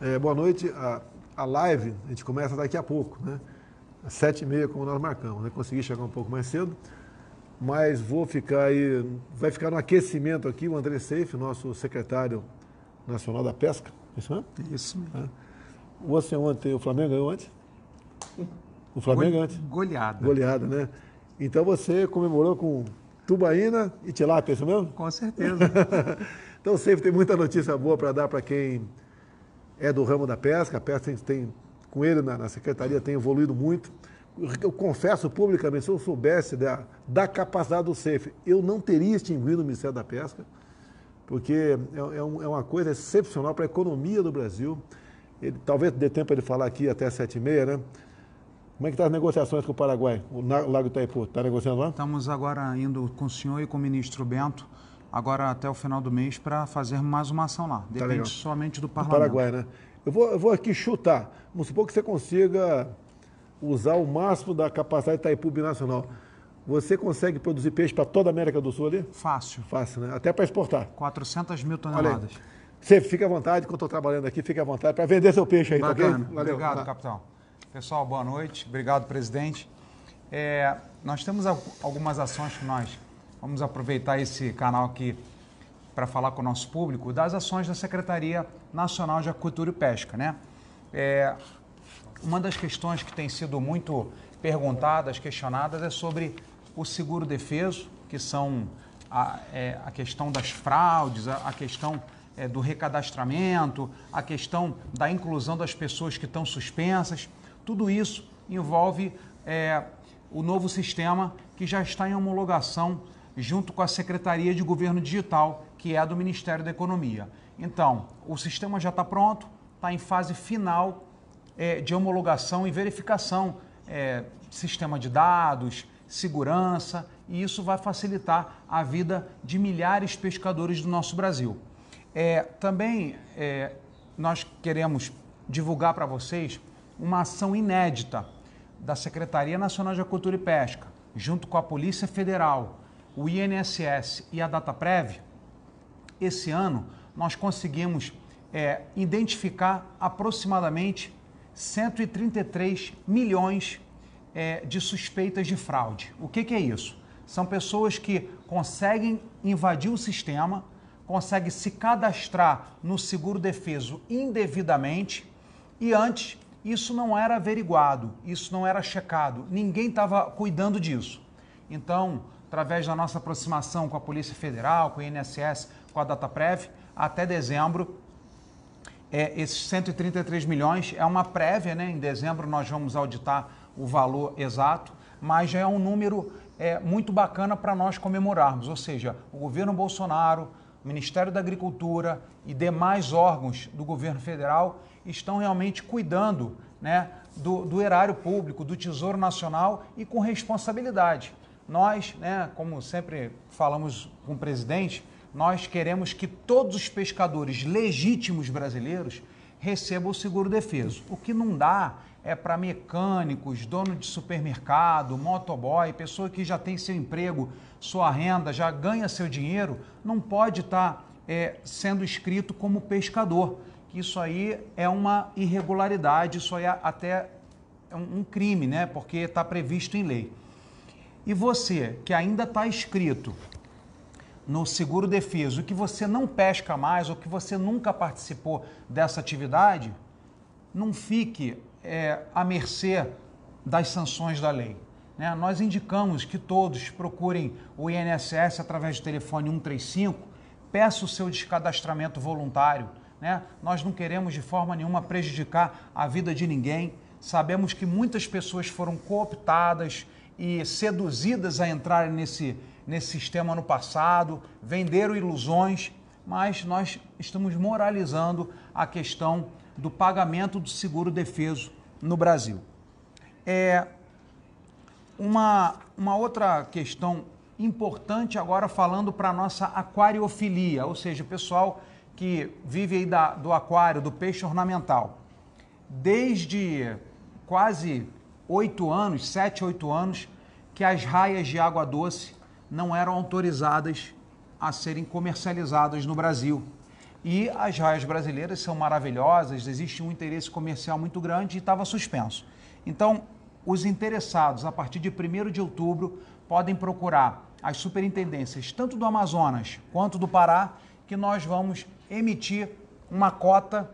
É, boa noite. A, a live, a gente começa daqui a pouco, né? Às sete e meia, como nós marcamos. Né? Consegui chegar um pouco mais cedo, mas vou ficar aí, vai ficar no aquecimento aqui o André Seif, nosso secretário nacional da pesca. Isso mesmo? Isso mesmo. É. Você ontem, o Flamengo ganhou ontem? O Flamengo Go ontem? Goleada. Goleada, né? Então você comemorou com tubaína e tilápia, é isso mesmo? Com certeza. então sempre tem muita notícia boa para dar para quem é do ramo da pesca. A pesca tem, com ele na, na, secretaria tem evoluído muito. Eu confesso publicamente, se eu soubesse da, da capacidade do SEIF, eu não teria extinguido o Ministério da Pesca, porque é, é, um, é uma coisa excepcional para a economia do Brasil. Ele, talvez dê tempo ele falar aqui até sete e meia, né? Como é que estão tá as negociações com o Paraguai, o Lago Itaipu? Está negociando lá? Estamos agora indo com o senhor e com o ministro Bento, agora até o final do mês, para fazer mais uma ação lá. Tá Depende tá somente do parlamento. Do Paraguai, né? Eu vou, eu vou aqui chutar. Vamos supor que você consiga usar o máximo da capacidade de Itaipu binacional. Você consegue produzir peixe para toda a América do Sul ali? Fácil. Fácil, né? Até para exportar. 400 mil toneladas. Você fica à vontade, quando estou trabalhando aqui, fica à vontade para vender seu peixe aí, Bacana. tá ok? Valeu. Obrigado, tá. capitão. Pessoal, boa noite. Obrigado, presidente. É, nós temos algumas ações que nós vamos aproveitar esse canal aqui para falar com o nosso público das ações da Secretaria Nacional de Agricultura e Pesca, né? É, uma das questões que tem sido muito perguntadas, questionadas, é sobre o seguro defeso, que são a, é, a questão das fraudes, a, a questão é, do recadastramento, a questão da inclusão das pessoas que estão suspensas. Tudo isso envolve é, o novo sistema que já está em homologação junto com a Secretaria de Governo Digital, que é a do Ministério da Economia. Então, o sistema já está pronto, está em fase final é, de homologação e verificação, é, sistema de dados, segurança, e isso vai facilitar a vida de milhares de pescadores do nosso Brasil. É, também é, nós queremos divulgar para vocês uma ação inédita da Secretaria Nacional de Agricultura e Pesca, junto com a Polícia Federal, o INSS e a Dataprev, esse ano nós conseguimos é, identificar aproximadamente 133 milhões é, de suspeitas de fraude. O que, que é isso? São pessoas que conseguem invadir o sistema, conseguem se cadastrar no seguro defeso indevidamente e antes isso não era averiguado, isso não era checado, ninguém estava cuidando disso. Então, através da nossa aproximação com a Polícia Federal, com o INSS, com a Dataprev, até dezembro, é, esses 133 milhões é uma prévia, né? em dezembro nós vamos auditar o valor exato, mas já é um número é, muito bacana para nós comemorarmos, ou seja, o governo Bolsonaro, o Ministério da Agricultura e demais órgãos do governo federal estão realmente cuidando né, do, do erário público, do Tesouro Nacional e com responsabilidade. Nós, né, como sempre falamos com o presidente, nós queremos que todos os pescadores legítimos brasileiros recebam o seguro defeso. O que não dá é para mecânicos, dono de supermercado, motoboy, pessoa que já tem seu emprego, sua renda, já ganha seu dinheiro, não pode estar tá, é, sendo inscrito como pescador isso aí é uma irregularidade, isso aí é até um crime, né? Porque está previsto em lei. E você que ainda está inscrito no seguro defeso, que você não pesca mais ou que você nunca participou dessa atividade, não fique é, à mercê das sanções da lei. Né? Nós indicamos que todos procurem o INSS através do telefone 135, peça o seu descadastramento voluntário né? Nós não queremos de forma nenhuma prejudicar a vida de ninguém. Sabemos que muitas pessoas foram cooptadas e seduzidas a entrar nesse, nesse sistema no passado, venderam ilusões, mas nós estamos moralizando a questão do pagamento do seguro defeso no Brasil. É uma, uma outra questão importante agora falando para a nossa aquariofilia, ou seja, pessoal que vive aí da, do aquário, do peixe ornamental, desde quase oito anos, sete, oito anos, que as raias de água doce não eram autorizadas a serem comercializadas no Brasil. E as raias brasileiras são maravilhosas, existe um interesse comercial muito grande e estava suspenso. Então, os interessados, a partir de 1 de outubro, podem procurar as superintendências, tanto do Amazonas quanto do Pará, que nós vamos emitir uma cota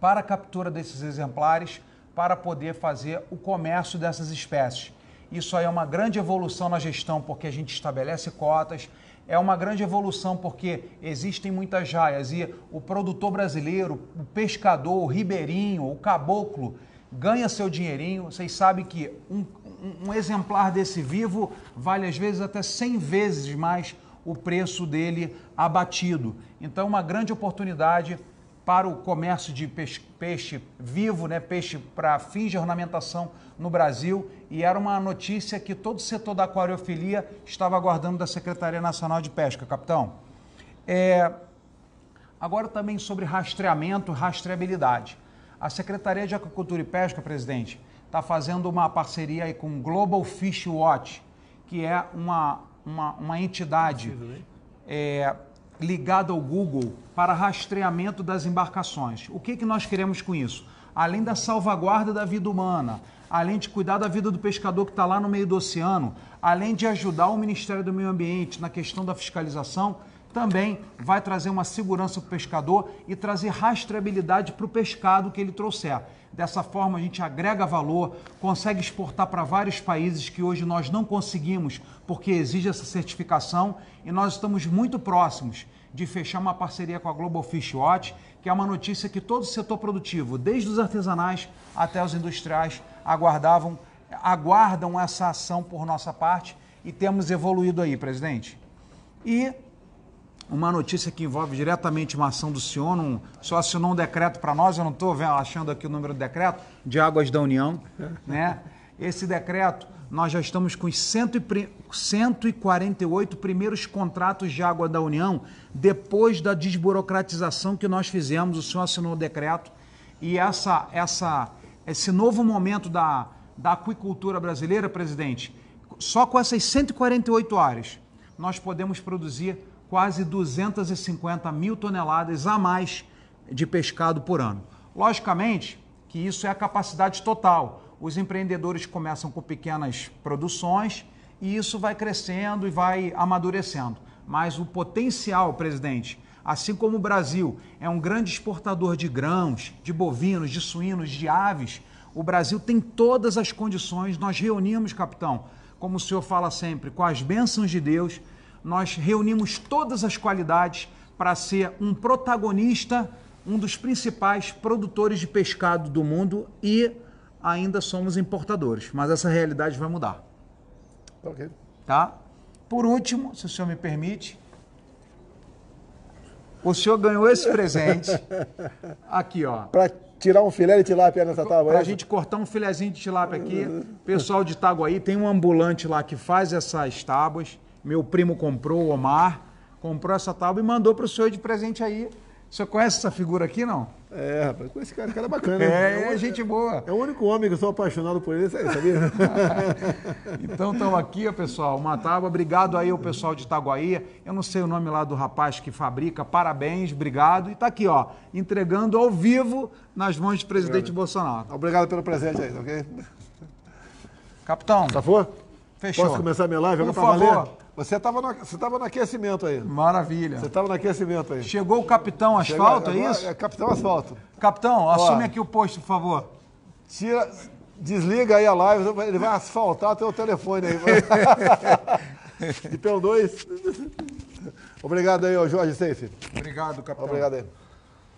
para a captura desses exemplares para poder fazer o comércio dessas espécies. Isso aí é uma grande evolução na gestão, porque a gente estabelece cotas, é uma grande evolução porque existem muitas jaias e o produtor brasileiro, o pescador, o ribeirinho, o caboclo ganha seu dinheirinho. Vocês sabem que um, um, exemplar desse vivo vale às vezes até 100 vezes mais o preço dele abatido. Então, uma grande oportunidade para o comércio de peixe, peixe vivo, né, peixe para fins de ornamentação no Brasil. E era uma notícia que todo o setor da aquariofilia estava aguardando da Secretaria Nacional de Pesca, capitão. É, agora também sobre rastreamento, rastreabilidade. A Secretaria de Agricultura e Pesca, presidente, está fazendo uma parceria aí com Global Fish Watch, que é uma, uma, uma entidade é, ligada ao Google para rastreamento das embarcações. O que, que nós queremos com isso? Além da salvaguarda da vida humana, além de cuidar da vida do pescador que está lá no meio do oceano, além de ajudar o Ministério do Meio Ambiente na questão da fiscalização, também vai trazer uma segurança para o pescador e trazer rastreabilidade para o pescado que ele trouxer. Dessa forma, a gente agrega valor, consegue exportar para vários países que hoje nós não conseguimos porque exige essa certificação e nós estamos muito próximos de fechar uma parceria com a Global Fish Watch, que é uma notícia que todo o setor produtivo, desde os artesanais até os industriais, aguardavam, aguardam essa ação por nossa parte e temos evoluído aí, presidente. E uma notícia que envolve diretamente uma ação do senhor, um, só assinou um decreto para nós, eu não estou achando aqui o número do decreto, de Águas da União, né? Esse decreto, nós já estamos com os 148 primeiros contratos de água da União, depois da desburocratização que nós fizemos, o senhor assinou o decreto, e essa, essa, esse novo momento da, da aquicultura brasileira, presidente, só com essas 148 áreas, nós podemos produzir quase 250 mil toneladas a mais de pescado por ano. Logicamente que isso é a capacidade total. Os empreendedores começam com pequenas produções e isso vai crescendo e vai amadurecendo. Mas o potencial, presidente, assim como o Brasil é um grande exportador de grãos, de bovinos, de suínos, de aves, o Brasil tem todas as condições. Nós reunimos, capitão, como o senhor fala sempre, com as bênçãos de Deus, nós reunimos todas as qualidades para ser um protagonista, um dos principais produtores de pescado do mundo e ainda somos importadores. Mas essa realidade vai mudar. Ok. Tá? Por último, se o senhor me permite, o senhor ganhou esse presente aqui, ó. Para tirar um filé de tilápia nessa tábua. Para a gente cortar um filezinho de tilápia aqui. Pessoal de Itaguaí, tem um ambulante lá que faz essas tábuas. Meu primo comprou, o Omar, comprou essa tábua e mandou para o senhor de presente aí. O senhor conhece essa figura aqui, não? É, rapaz, com esse cara, cara é bacana. É, é, é gente boa. É o único homem que eu sou apaixonado por ele, sabia? então estamos aqui, pessoal, uma tábua. Obrigado aí ao pessoal de Itaguaí. Eu não sei o nome lá do rapaz que fabrica. Parabéns, obrigado. E está aqui, ó, entregando ao vivo nas mãos do presidente obrigado. Bolsonaro. Obrigado pelo presente aí, ok? Capitão. Safou? Fechou. Posso começar minha live? Por favor. Você estava no, você no aquecimento aí. Maravilha. Você estava no aquecimento aí. Chegou o capitão asfalto, é isso? É capitão asfalto. Capitão, assume aqui o posto, por favor. Tira, desliga aí a live, ele vai asfaltar teu telefone aí. e pelo 2. Obrigado aí, ao Jorge Seife. Obrigado, capitão. Obrigado aí.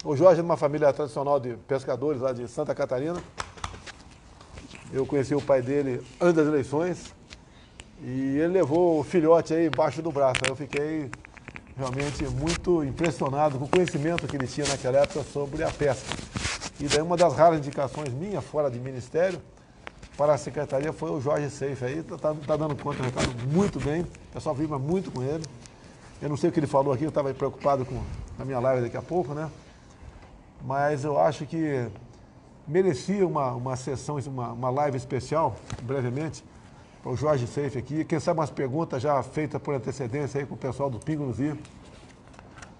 O Jorge é de uma família tradicional de pescadores lá de Santa Catarina. Eu conheci o pai dele antes das eleições. E ele levou o filhote aí embaixo do braço. Eu fiquei realmente muito impressionado com o conhecimento que ele tinha naquela época sobre a pesca. E daí uma das raras indicações minha, fora de ministério, para a secretaria foi o Jorge Seife aí. Está tá, tá dando conta do recado muito bem. O pessoal vibra muito com ele. Eu não sei o que ele falou aqui, eu estava preocupado com a minha live daqui a pouco, né? Mas eu acho que merecia uma, uma sessão, uma, uma live especial, brevemente, o Jorge Seife aqui. Quem sabe umas perguntas já feitas por antecedência aí com o pessoal do Pingo nos I.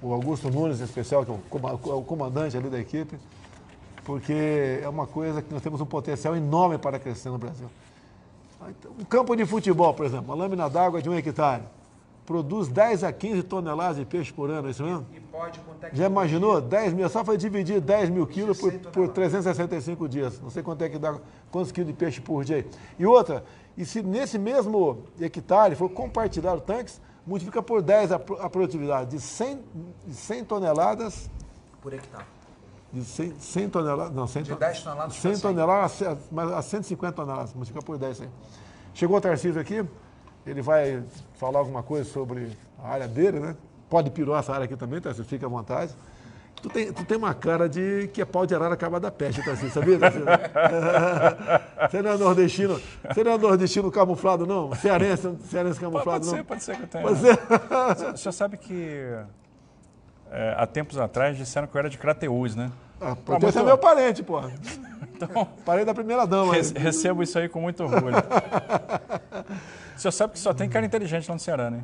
o Augusto Nunes, em especial, que é o comandante ali da equipe, porque é uma coisa que nós temos um potencial enorme para crescer no Brasil. Um campo de futebol, por exemplo, uma lâmina d'água de um hectare, produz 10 a 15 toneladas de peixe por ano, é isso mesmo? E pode com Já imaginou? 10 mil, só foi dividir 10 mil quilos por, por 365 dias. Não sei quanto é que dá, quantos quilos de peixe por dia. E outra, e se nesse mesmo hectare for compartilhar tanques, multiplica por 10 a, a produtividade de 100, de 100 toneladas por hectare. De 100, 100 toneladas, não, 100, de 10 toneladas 100 toneladas a, a 150 toneladas, multiplica por 10 aí. Chegou o Tarcísio aqui, ele vai falar alguma coisa sobre a área dele, né? Pode pirar essa área aqui também, Tarcísio, fica à vontade. Tu tem, tu tem uma cara de que é pau de arara acaba da peste, Tarcísio, sabia? você não é nordestino, você não é nordestino camuflado, não? Cearense, cearense camuflado, pode não? Pode ser, pode ser que eu tenha. Pode ser. Você sabe que é, há tempos atrás disseram que eu era de Crateús, né? Ah, porque você é meu parente, pô. Então, parente da primeira dama. Recebo isso aí com muito orgulho. o senhor sabe que só tem cara inteligente lá no Ceará, né?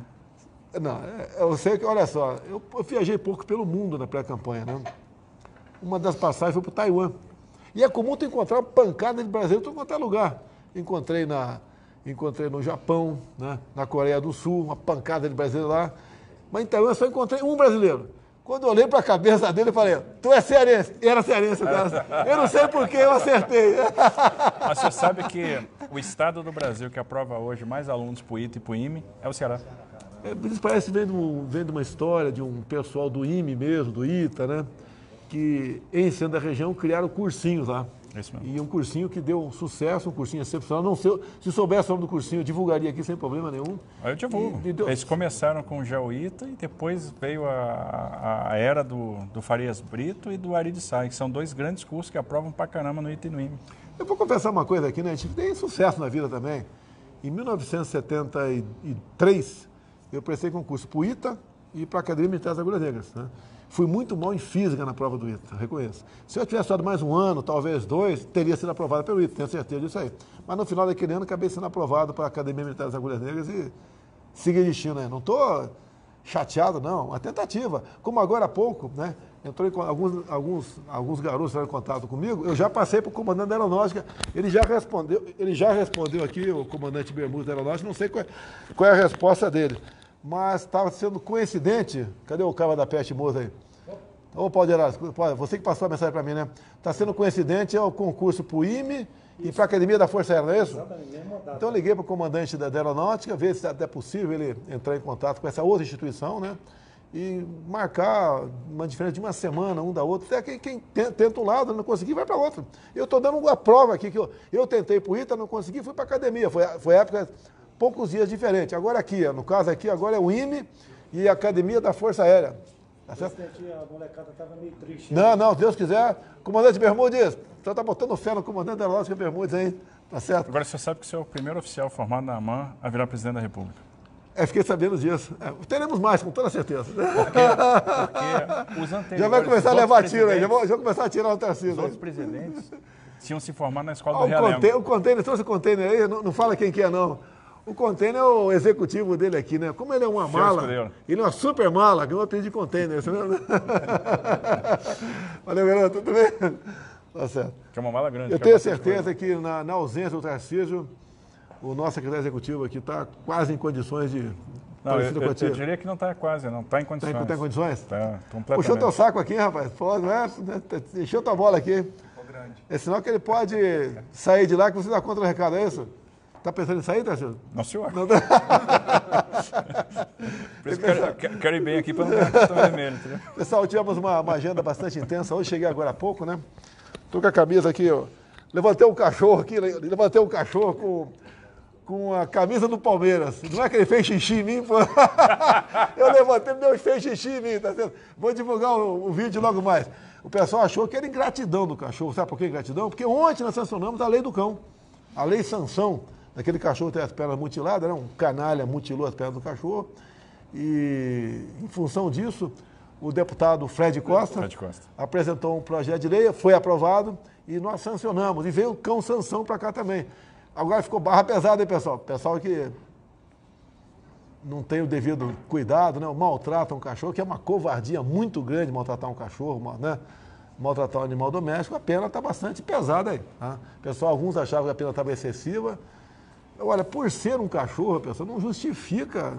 Não, é, eu sei que, olha só, eu, viajei pouco pelo mundo na pré-campanha, né? Uma das passagens foi para Taiwan. E é comum tu encontrar pancada de brasileiro em qualquer lugar. Encontrei, na, encontrei no Japão, né? na Coreia do Sul, uma pancada de brasileiro lá. Mas em Taiwan eu só encontrei um brasileiro. Quando eu olhei para a cabeça dele, eu falei, tu é cearense. E era cearense, cara. Eu não sei por que eu acertei. Mas você sabe que o estado do Brasil que aprova hoje mais alunos para o ITA e para o IME é o Ceará. É, isso parece vendo, vendo uma história de um pessoal do IME mesmo, do ITA, né? Que em sendo da região criaram cursinhos lá. E um cursinho que deu sucesso, um cursinho excepcional. Não sei, se soubesse o nome do cursinho, eu divulgaria aqui sem problema nenhum. Aí eu divulgo. E, e deu... Eles começaram com o Geoíta e depois veio a, a era do, do Farias Brito e do Ari de Sá, que são dois grandes cursos que aprovam pra caramba no ITA e no IME. Eu vou confessar uma coisa aqui, né? A gente tem sucesso na vida também. Em 1973, eu prestei concurso para o ITA e para a Academia Militar das Agulhas Negras. Né? Fui muito mal em física na prova do ITA, reconheço. Se eu tivesse dado mais um ano, talvez dois, teria sido aprovado pelo ITA, tenho certeza disso aí. Mas no final daquele ano, acabei sendo aprovado para a Academia Militar das Agulhas Negras e segui destino. Né? Não estou chateado, não. Uma tentativa. Como agora há pouco, né? Entrou em, alguns, alguns, alguns garotos entraram em contato comigo, eu já passei para o comandante da aeronáutica, ele já respondeu, ele já respondeu aqui, o comandante Bermudes da aeronáutica, não sei qual é, qual é a resposta dele mas estava sendo coincidente. Cadê o cara da peste moça aí? Ô, Paulo Gerardo, você que passou a mensagem para mim, né? Está sendo coincidente é o concurso para o IME e para a Academia da Força Aérea, não é isso? Exatamente, Então eu liguei para o comandante da, da Aeronáutica, ver se é possível ele entrar em contato com essa outra instituição, né? E marcar uma diferença de uma semana, um da outra. Até quem, quem tenta um lado, não conseguir, vai para outro. Eu estou dando uma prova aqui que eu, eu tentei para o ITA, não consegui, fui para a academia. Foi, foi época poucos dias diferentes. Agora aqui, no caso aqui, agora é o IME e a Academia da Força Aérea. Tá certo? A molecada estava meio triste. Não, não, Deus quiser. Comandante Bermudes, você está botando fé no comandante da Aeronáutica Bermudes, hein? Tá certo? Agora você sabe que você é o primeiro oficial formado na AMAN a virar presidente da República. É, fiquei sabendo disso. É, teremos mais, com toda certeza. Porque, porque os anteriores... Já vai começar a levar tiro aí, já vou, já vou começar a tirar o Tarcísio. Os outros presidentes tinham se formado na escola ah, do Realengo. O container, trouxe o container aí, não, não fala quem que é não. O container é o executivo dele aqui, né? Como ele é uma mala, ele é uma super mala, ganhou apelido de container. Você Valeu, garoto, tudo bem? Tá certo. Que é uma mala grande. Eu tenho certeza que na, na, ausência do Tarcísio, o nosso secretário executivo aqui está quase em condições de. Não, eu, eu, eu, diria que não está quase, não. Está em condições. Está tá em condições? Está completamente. Puxou teu saco aqui, rapaz. Pô, não é? Encheu tua bola aqui. É sinal que ele pode sair de lá que você dá conta do recado, é isso? Está pensando em sair, Tarcísio? Não, senhor. Não, Por isso quero, quero ir bem aqui para não ter cartão vermelho, entendeu? Pessoal, tivemos uma, uma, agenda bastante intensa. Hoje cheguei agora há pouco, né? Estou com a camisa aqui, ó. Levantei um cachorro aqui, levantei um cachorro com, com a camisa do Palmeiras. Não é que ele fez xixi em mim, pô. Eu levantei, Deus fez xixi em mim, tá certo? Vou divulgar o, o vídeo logo mais. O pessoal achou que era ingratidão do cachorro. Sabe por que ingratidão? Porque ontem nós sancionamos a lei do cão. A lei sanção Aquele cachorro tem as pernas mutiladas, né? um canalha mutilou as pernas do cachorro. E, em função disso, o deputado Fred Costa, Fred Costa, apresentou um projeto de lei, foi aprovado e nós sancionamos. E veio o cão sanção para cá também. Agora ficou barra pesada, hein, pessoal? Pessoal que não tem o devido cuidado, né? maltrata um cachorro, que é uma covardia muito grande maltratar um cachorro, né? maltratar um animal doméstico, a pena está bastante pesada aí. Tá? Pessoal, alguns achavam que a pena estava excessiva. Olha, por ser um cachorro, pessoal, não justifica,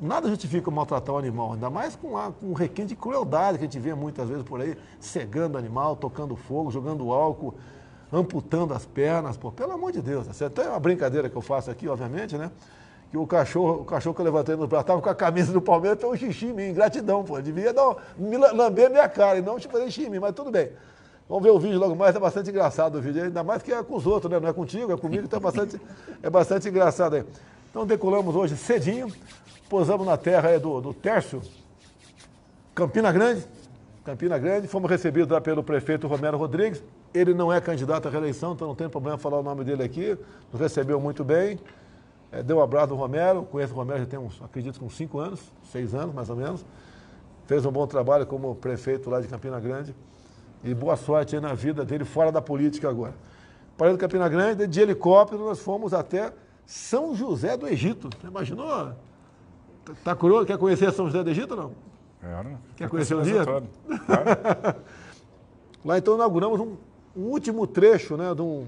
nada justifica maltratar um animal, ainda mais com, a, com um requinte de crueldade que a gente vê muitas vezes por aí, cegando animal, tocando fogo, jogando álcool, amputando as pernas, pô, pelo amor de Deus. Essa é uma brincadeira que eu faço aqui, obviamente, né? que o cachorro, o cachorro que eu levantei no prato estava com a camisa do Palmeiras, fez um xixi em mim, gratidão, pô. Devia dar, me lamber a minha cara e não te fazer xixi em mim, mas tudo bem. Vamos ver o vídeo logo mais, é bastante engraçado o vídeo, ainda mais que é com os outros, né? Não é contigo, é comigo, então é bastante, é bastante engraçado aí. Então decolamos hoje cedinho, posamos na terra do, do Tércio, Campina Grande, Campina Grande, fomos recebidos lá pelo prefeito Romero Rodrigues, ele não é candidato à reeleição, então não tem problema falar o nome dele aqui, nos recebeu muito bem. É, deu um abraço do Romero, conheço o Romero já tem uns, acredito, uns cinco anos, seis anos mais ou menos. Fez um bom trabalho como prefeito lá de Campina Grande. E boa sorte aí na vida dele fora da política agora. Parei de Campina Grande, de helicóptero, nós fomos até São José do Egito. Você imaginou? Tá, curioso? Quer conhecer São José do Egito ou não? Quer conhecer um dia? Claro. Lá então inauguramos um, um último trecho né, de um,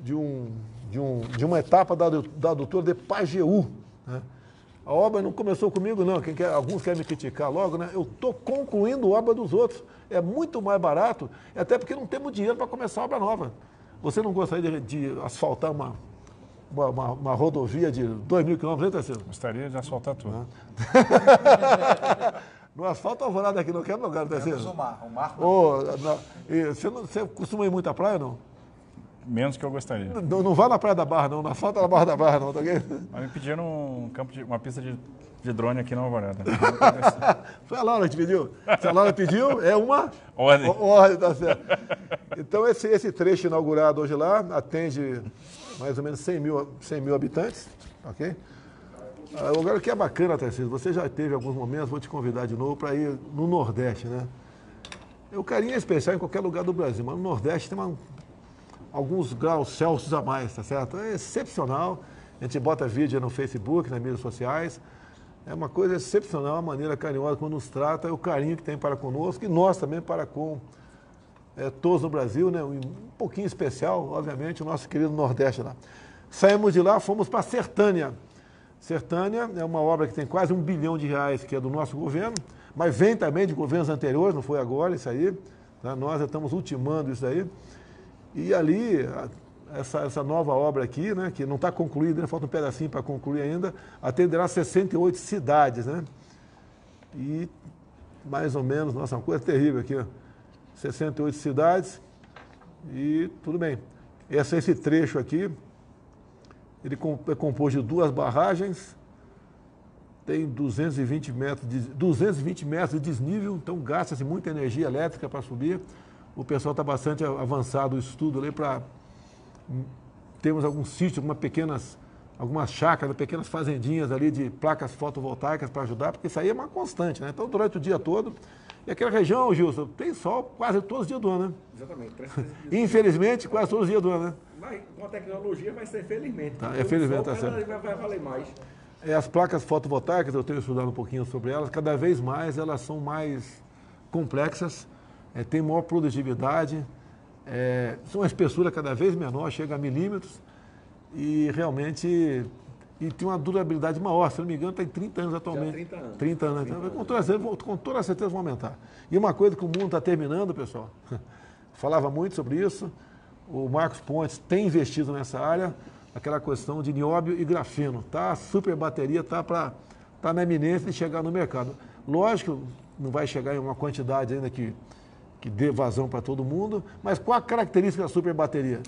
de um de, um, de uma etapa da, da doutora de Pajeú. Né? A obra não começou comigo, não. Quem quer, alguns querem me criticar logo, né? Eu estou concluindo a obra dos outros. É muito mais barato, até porque não temos dinheiro para começar a obra nova. Você não gostaria de, de asfaltar uma, uma, uma, uma, rodovia de 2 mil quilômetros, né? Gostaria de asfaltar tudo. No asfalto alvorada aqui, não quero lugar, Tarcísio. o mar, o mar. Oh, você, não, você costuma ir muito à praia, não? menos que eu gostaria. Não, não vá na Praia da Barra, não. Na falta da Barra da Barra, não, tá ok? Mas me pediram um campo de, uma pista de, de drone aqui na Alvorada. Foi a Laura que te pediu? Se a Laura pediu, é uma ordem. Ordem, tá certo. Então, esse, esse trecho inaugurado hoje lá atende mais ou menos 100 mil, 100 mil habitantes, ok? Agora, o que é bacana, Tarcísio, você já teve alguns momentos, vou te convidar de novo para ir no Nordeste, né? O carinho é especial em qualquer lugar do Brasil, mas no Nordeste tem uma alguns graus Celsius a mais, tá certo? É excepcional. A gente bota vídeo no Facebook, nas mídias sociais. É uma coisa excepcional a maneira carinhosa como nos trata, é o carinho que tem para conosco e nós também para com é, todos no Brasil, né? Um pouquinho especial, obviamente, o nosso querido Nordeste lá. Saímos de lá, fomos para Sertânia. Sertânia é uma obra que tem quase um bilhão de reais, que é do nosso governo, mas vem também de governos anteriores, não foi agora isso aí. Tá? Nós estamos ultimando isso aí. E ali, essa, essa nova obra aqui, né, que não está concluída, né, falta um pedacinho para concluir ainda, atenderá 68 cidades. Né? E mais ou menos, nossa, uma coisa terrível aqui, ó, 68 cidades e tudo bem. Esse trecho aqui, ele é composto de duas barragens, tem 220 metros de, 220 metros de desnível, então gasta-se muita energia elétrica para subir o pessoal está bastante avançado o estudo ali para termos alguns sítios, algumas pequenas, algumas chácaras, pequenas fazendinhas ali de placas fotovoltaicas para ajudar, porque isso aí é uma constante, né? Então, durante o dia todo, e aquela região, Gilson, tem sol quase todos os dias do ano, né? Exatamente. Infelizmente, quase todos os dias do ano, né? Mas com a tecnologia vai ser felizmente. Tá, é felizmente, tá certo. Vai, vai valer mais. É, as placas fotovoltaicas, eu tenho estudado um pouquinho sobre elas, cada vez mais elas são mais complexas, é, tem maior produtividade, é, são uma espessura cada vez menor, chega a milímetros, e realmente e tem uma durabilidade maior, se não me engano, está em 30 anos atualmente. 30 anos. 30 anos. 30 então, anos. Com, toda certeza, com toda certeza vão aumentar. E uma coisa que o mundo está terminando, pessoal, falava muito sobre isso, o Marcos Pontes tem investido nessa área, aquela questão de nióbio e grafeno. Tá? A super bateria está tá na eminência de chegar no mercado. Lógico, não vai chegar em uma quantidade ainda que que dê vazão para todo mundo, mas qual a característica da super bateria?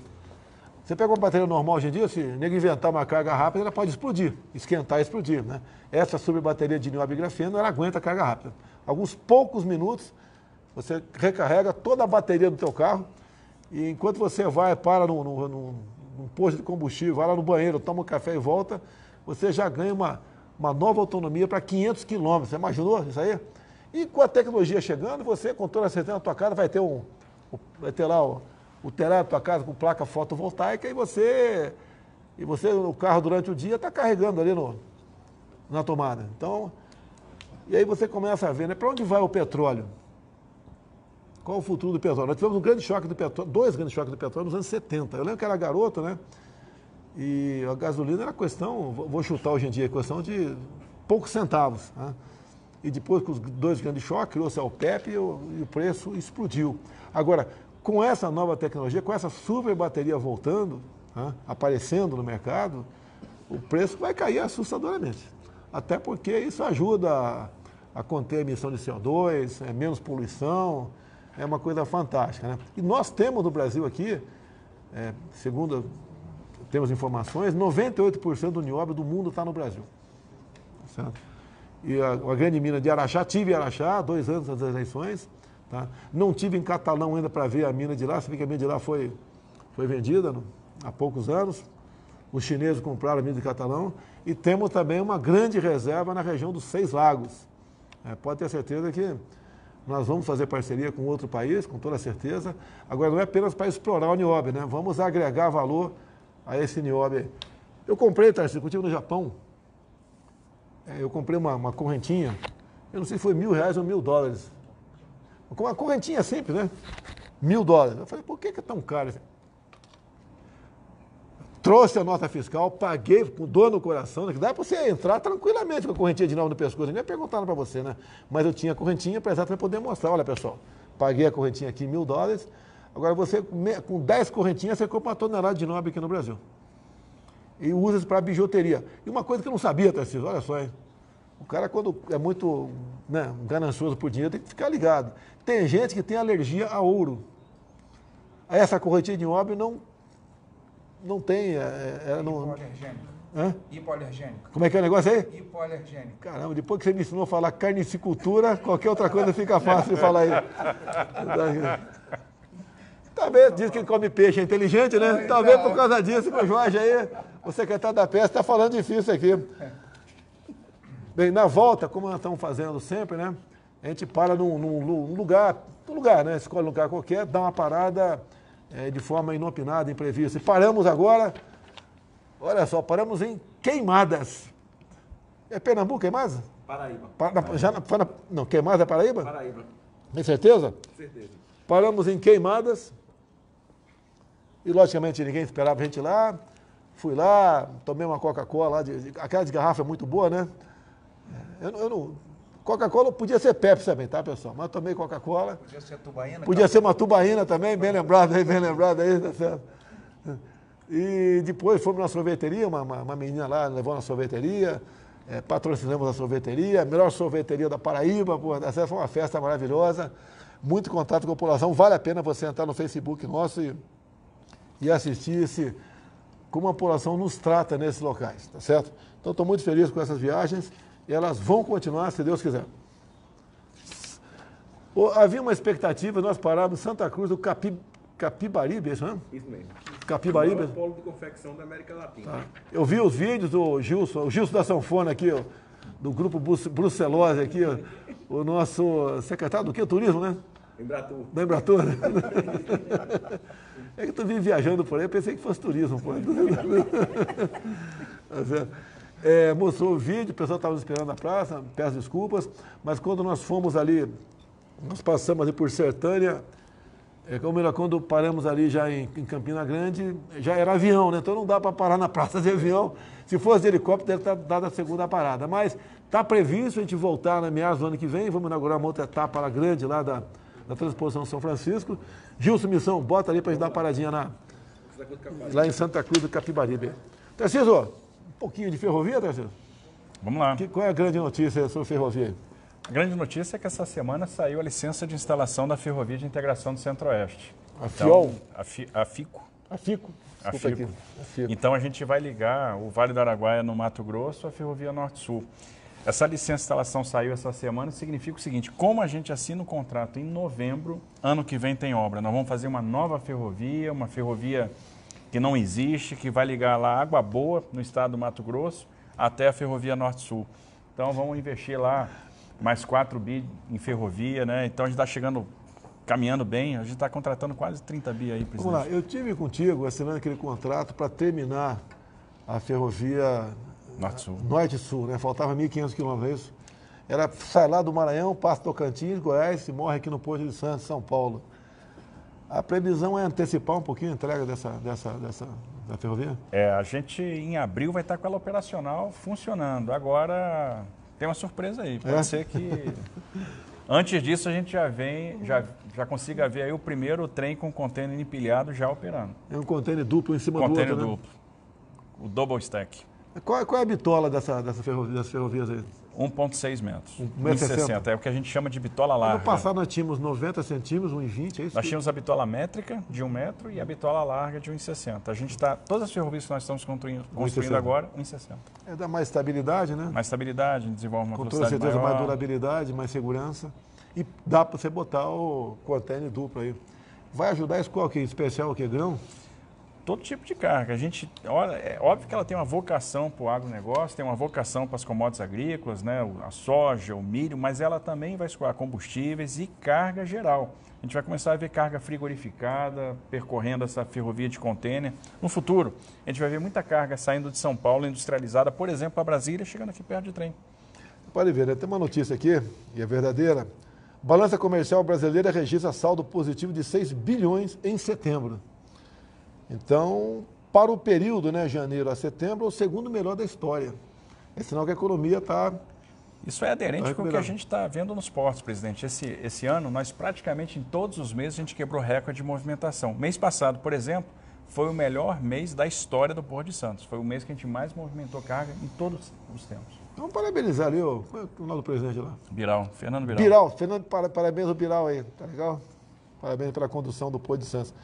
Você pega uma bateria normal hoje em dia, se o nego inventar uma carga rápida, ela pode explodir, esquentar e explodir. Né? Essa super bateria de nióbio grafeno, ela aguenta a carga rápida. Alguns poucos minutos, você recarrega toda a bateria do teu carro e enquanto você vai, para num, num, num posto de combustível, vai lá no banheiro, toma um café e volta, você já ganha uma, uma nova autonomia para 500 quilômetros. Você imaginou isso aí? E com a tecnologia chegando, você, com toda certeza, na tua casa vai ter um. Vai ter lá o, o telhado da tua casa com placa fotovoltaica e você. E você, no carro durante o dia, está carregando ali no, na tomada. Então, e aí você começa a ver, né? Para onde vai o petróleo? Qual o futuro do petróleo? Nós tivemos um grande choque do petróleo, dois grandes choques do petróleo nos anos 70. Eu lembro que era garoto, né? E a gasolina era questão, vou chutar hoje em dia, questão de poucos centavos. Né? E depois, com os dois grandes choques, criou-se a OPEP e o, e o preço explodiu. Agora, com essa nova tecnologia, com essa super bateria voltando, né, aparecendo no mercado, o preço vai cair assustadoramente. Até porque isso ajuda a, conter a emissão de CO2, é menos poluição, é uma coisa fantástica. Né? E nós temos no Brasil aqui, é, segundo temos informações, 98% do nióbio do mundo está no Brasil. Certo? E a, a, grande mina de Araxá, tive Araxá, dois anos das eleições. Tá? Não tive em Catalão ainda para ver a mina de lá, se que a mina de lá foi, foi vendida no, há poucos anos. Os chineses compraram a mina de Catalão. E temos também uma grande reserva na região dos Seis Lagos. É, pode ter certeza que nós vamos fazer parceria com outro país, com toda certeza. Agora, não é apenas para explorar o nióbio, né? Vamos agregar valor a esse nióbio. Eu comprei, Tarcísio, contigo no Japão. É, eu comprei uma, uma correntinha, eu não sei se foi mil reais ou mil dólares. Uma correntinha simples, né? Mil dólares. Eu falei, por que, é tão caro? Trouxe a nota fiscal, paguei com dor no coração, né? que dá para você entrar tranquilamente com a correntinha de novo no pescoço. Nem ia perguntar para você, né? Mas eu tinha a correntinha para exatamente poder mostrar. Olha, pessoal, paguei a correntinha aqui mil dólares. Agora você, com 10 correntinhas, você compra uma tonelada de nobre aqui no Brasil. E usa isso para bijuteria. E uma coisa que eu não sabia, Tarcísio, olha só, hein? O cara, quando é muito né, ganancioso por dinheiro, tem que ficar ligado. Tem gente que tem alergia a ouro. Essa correntinha de nobre não não tem. É, é, não... Hã? Hipoalergênico. Como é que é o negócio aí? Hipoalergênico. Caramba, depois que você me ensinou a falar carnicicultura, qualquer outra coisa fica fácil de falar aí. Talvez diz que come peixe é inteligente, né? Talvez por causa disso que o Jorge aí, o secretário da pesca, está falando difícil aqui. Bem, na volta, como nós estamos fazendo sempre, né? A gente para num, num lugar, num lugar, né? Escolhe um lugar qualquer, dá uma parada é, de forma inopinada, imprevista. E paramos agora, olha só, paramos em Queimadas. É Pernambuco, Queimadas? Paraíba. Para, já, para, não, Queimadas é Paraíba? Paraíba. Tem certeza? Certeza. Paramos em Queimadas. E, logicamente, ninguém esperava a gente lá. Fui lá, tomei uma Coca-Cola lá, de, aquela de garrafa é muito boa, né? Eu, eu não, Coca-Cola podia ser Pepsi também, tá, pessoal? Mas tomei Coca-Cola. Podia ser tubaína. Podia ser uma tubaína também, bem lembrado aí, bem lembrado aí, tá certo? E depois fomos na sorveteria, uma, uma, uma menina lá levou na sorveteria, é, patrocinamos a sorveteria, a melhor sorveteria da Paraíba, pô, essa foi uma festa maravilhosa, muito contato com a população, vale a pena você entrar no Facebook nosso e, e assistir esse, como a população nos trata nesses locais, tá certo? Então estou muito feliz com essas viagens e elas vão continuar, se Deus quiser. Havia uma expectativa, nós parávamos em Santa Cruz do Capi, Capibaribe, é isso mesmo? Isso mesmo. Capibaribe. É o polo de confecção da América Latina. Tá. Eu vi os vídeos do Gilson, o Gilson da Sanfona aqui, ó, do grupo Brucelose aqui, ó, o nosso secretário do que? Turismo, né? Embratur. Do Embratur, né? É que tu vive viajando por aí, eu pensei que fosse turismo. Pô. Tá certo? É, mostrou o vídeo, o pessoal estava esperando na praça, peço desculpas, mas quando nós fomos ali, nós passamos ali por Sertânia, é, como era quando paramos ali já em, em, Campina Grande, já era avião, né? Então não dá para parar na praça de avião. Se fosse de helicóptero, deve estar dada a segunda parada. Mas está previsto a gente voltar na meados do ano que vem, vamos inaugurar uma outra etapa lá grande lá da, da Transposição São Francisco. Gilson Missão, bota ali para a gente dar uma paradinha na, lá em Santa Cruz do Capibaribe. Tarcísio, pouquinho de ferrovia, Tarcísio? Vamos lá. Que, qual é a grande notícia sobre ferrovia? A grande notícia é que essa semana saiu a licença de instalação da Ferrovia de Integração do Centro-Oeste. A FIOL? Então, a, fi, a FICO. A FICO. A FICO. a FICO. Então a gente vai ligar o Vale do Araguaia no Mato Grosso à Ferrovia Norte-Sul. Essa licença de instalação saiu essa semana e significa o seguinte: como a gente assina o contrato em novembro, ano que vem tem obra. Nós vamos fazer uma nova ferrovia, uma ferrovia que não existe, que vai ligar lá Água Boa, no estado do Mato Grosso, até a Ferrovia Norte-Sul. Então vamos investir lá mais 4 bi em ferrovia, né? Então a gente está chegando, caminhando bem, a gente está contratando quase 30 bi aí, presidente. Vamos lá, eu tive contigo assinando aquele contrato para terminar a ferrovia Norte-Sul. Norte Sul, né? Faltava 1.500 quilômetros, é isso? Era, sai lá do Maranhão, passa Tocantins, Goiás e morre aqui no Porto de Santos, São Paulo. A previsão é antecipar um pouquinho a entrega dessa, dessa, dessa da ferrovia? É, a gente em abril vai estar com ela operacional funcionando. Agora tem uma surpresa aí. Pode É? ser que antes disso a gente já vem, já, já consiga ver aí o primeiro trem com container empilhado já operando. É um container duplo em cima Container do outro, né? duplo. O double stack. Qual, qual é a bitola dessa, dessa ferrovia, das ferrovias aí? 1,6 metros. 1,60. 1,60. É o que a gente chama de bitola No larga. passado nós tínhamos 90 centímetros, 1,20, é isso? Nós tínhamos a bitola métrica de 1 metro e a bitola larga de 1,60. A gente está. Todas as ferrovias que nós estamos construindo, construindo 1,60. agora, 1,60. É dar mais estabilidade, né? Mais estabilidade, desenvolve uma Com toda velocidade certeza, mais maior. durabilidade, mais segurança. E dá para você botar o container duplo aí. Vai ajudar isso qual que? Especial o que? Grão? Todo tipo de carga. A gente, é óbvio que ela tem uma vocação para o agronegócio, tem uma vocação para as commodities agrícolas, né, a soja, o milho, mas ela também vai escoar combustíveis e carga geral. A gente vai começar a ver carga frigorificada percorrendo essa ferrovia de contêiner. No futuro, a gente vai ver muita carga saindo de São Paulo, industrializada, por exemplo, para Brasília, chegando aqui perto de trem. Pode ver, né? tem uma notícia aqui, e é verdadeira. Balança comercial brasileira registra saldo positivo de 6 bilhões em setembro. Então, para o período, né, janeiro a setembro, é o segundo melhor da história. É sinal que a economia está. Isso é aderente Vai com o que a gente está vendo nos portos, presidente. Esse, esse ano, nós praticamente em todos os meses a gente quebrou recorde de movimentação. Mês passado, por exemplo, foi o melhor mês da história do Porto de Santos. Foi o mês que a gente mais movimentou carga em todos os tempos. Vamos parabenizar ali o, qual é o nome do presidente lá. Biral, Fernando Biral. Biral, Fernando, para- parabéns ao Biral aí, tá legal? Parabéns pela condução do Porto de Santos.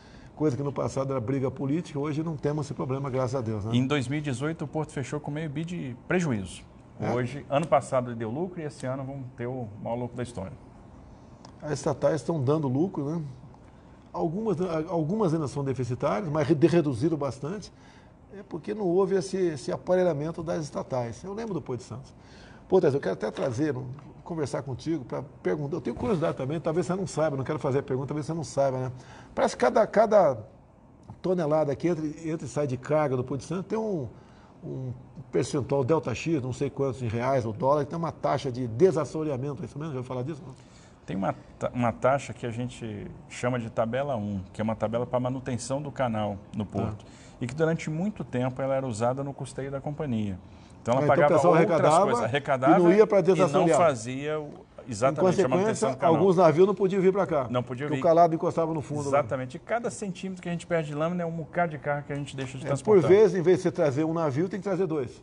Coisa que no passado era briga política, hoje não temos esse problema, graças a Deus. Né? Em 2018, o Porto fechou com meio bi de prejuízo. É. Hoje, ano passado ele deu lucro e esse ano vamos ter o maior lucro da história. As estatais estão dando lucro, né? Algumas, algumas ainda são deficitárias, mas re- reduziram bastante. É porque não houve esse, esse aparelhamento das estatais. Eu lembro do Porto de Santos. Pô, Tess, eu quero até trazer, um- conversar contigo para perguntar. Eu tenho curiosidade também, talvez você não saiba, não quero fazer a pergunta, talvez você não saiba, né? Parece que cada, cada tonelada que entra, entra e sai de carga do Porto de Santos tem um, um percentual delta X, não sei quantos em reais ou dólar, tem uma taxa de desassoreamento, é isso mesmo? Já falar disso? Tem uma, uma taxa que a gente chama de tabela 1, que é uma tabela para manutenção do canal no porto. E que durante muito tempo ela era usada no custeio da companhia. Então ela Ah, então pagava outras arrecadava coisas, e arrecadava não ia pra e não fazia exatamente a manutenção do canal. alguns navios não podiam vir para cá. Não podiam porque vir. O calado encostava no fundo. lá. Exatamente. E cada centímetro que a gente perde de lâmina é um bocado de carga que a gente deixa de É, por transportar. vezes, em vez de você trazer um navio, tem que trazer dois.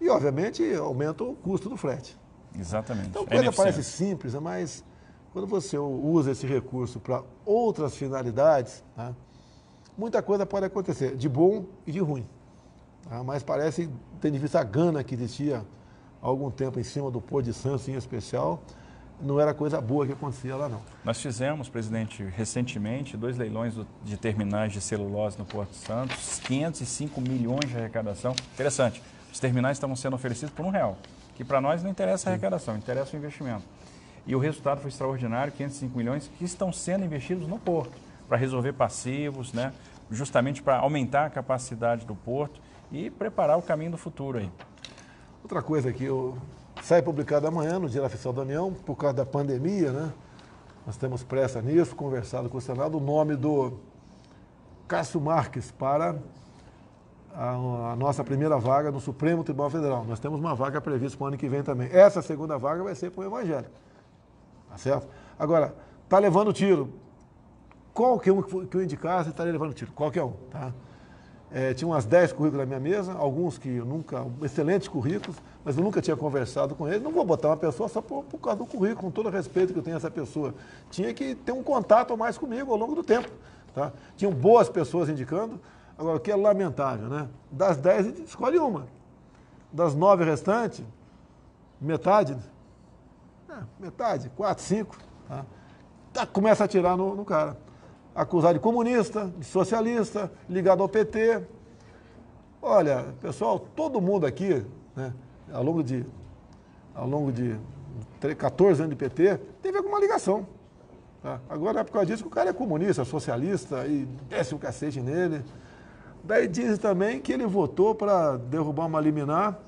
E, obviamente, aumenta o custo do frete. Exatamente. Então, É coisa parece simples, né, mas quando você usa esse recurso para outras finalidades, né, muita coisa pode acontecer, de bom e de ruim. Tá? Mas parece, tendo em vista a gana que existia há algum tempo em cima do Porto de Santos, em especial, não era coisa boa que acontecia lá, não. Nós fizemos, presidente, recentemente, dois leilões de terminais de celulose no Porto Santos, 505 milhões de arrecadação. Interessante, os terminais estavam sendo oferecidos por um real, que para nós não interessa a arrecadação, interessa o investimento. E o resultado foi extraordinário, 505 milhões que estão sendo investidos no porto, para resolver passivos, né? justamente para aumentar a capacidade do porto e preparar o caminho do futuro aí. Outra coisa que eu sai publicado amanhã no da Oficial da União, por causa da pandemia, né? Nós temos pressa nisso, conversado com o Senado, o nome do Cássio Marques para a, a nossa primeira vaga no Supremo Tribunal Federal. Nós temos uma vaga prevista para o ano que vem também. Essa segunda vaga vai ser para o evangélico. Tá certo? Agora, tá levando tiro. Qualquer um que eu indicasse estaria levando tiro. Qualquer um, tá? É, tinha umas 10 currículos na minha mesa, alguns que eu nunca, excelentes currículos, mas eu nunca tinha conversado com eles. Não vou botar uma pessoa só por, por causa do currículo, com todo o respeito que eu tenho a essa pessoa. Tinha que ter um contato mais comigo ao longo do tempo. Tá? Tinham boas pessoas indicando. Agora, o que é lamentável, né? Das 10, escolhe uma. Das nove restantes, metade, é, metade, quatro, cinco, tá? Tá, começa a atirar no, no cara. Acusar de comunista, de socialista, ligado ao PT. Olha, pessoal, todo mundo aqui, né, ao longo de, ao longo de tre- 14 anos de PT, teve alguma ligação. tá? Agora é por causa disso que o cara é comunista, socialista e desce o cacete nele. Daí diz também que ele votou para derrubar uma liminar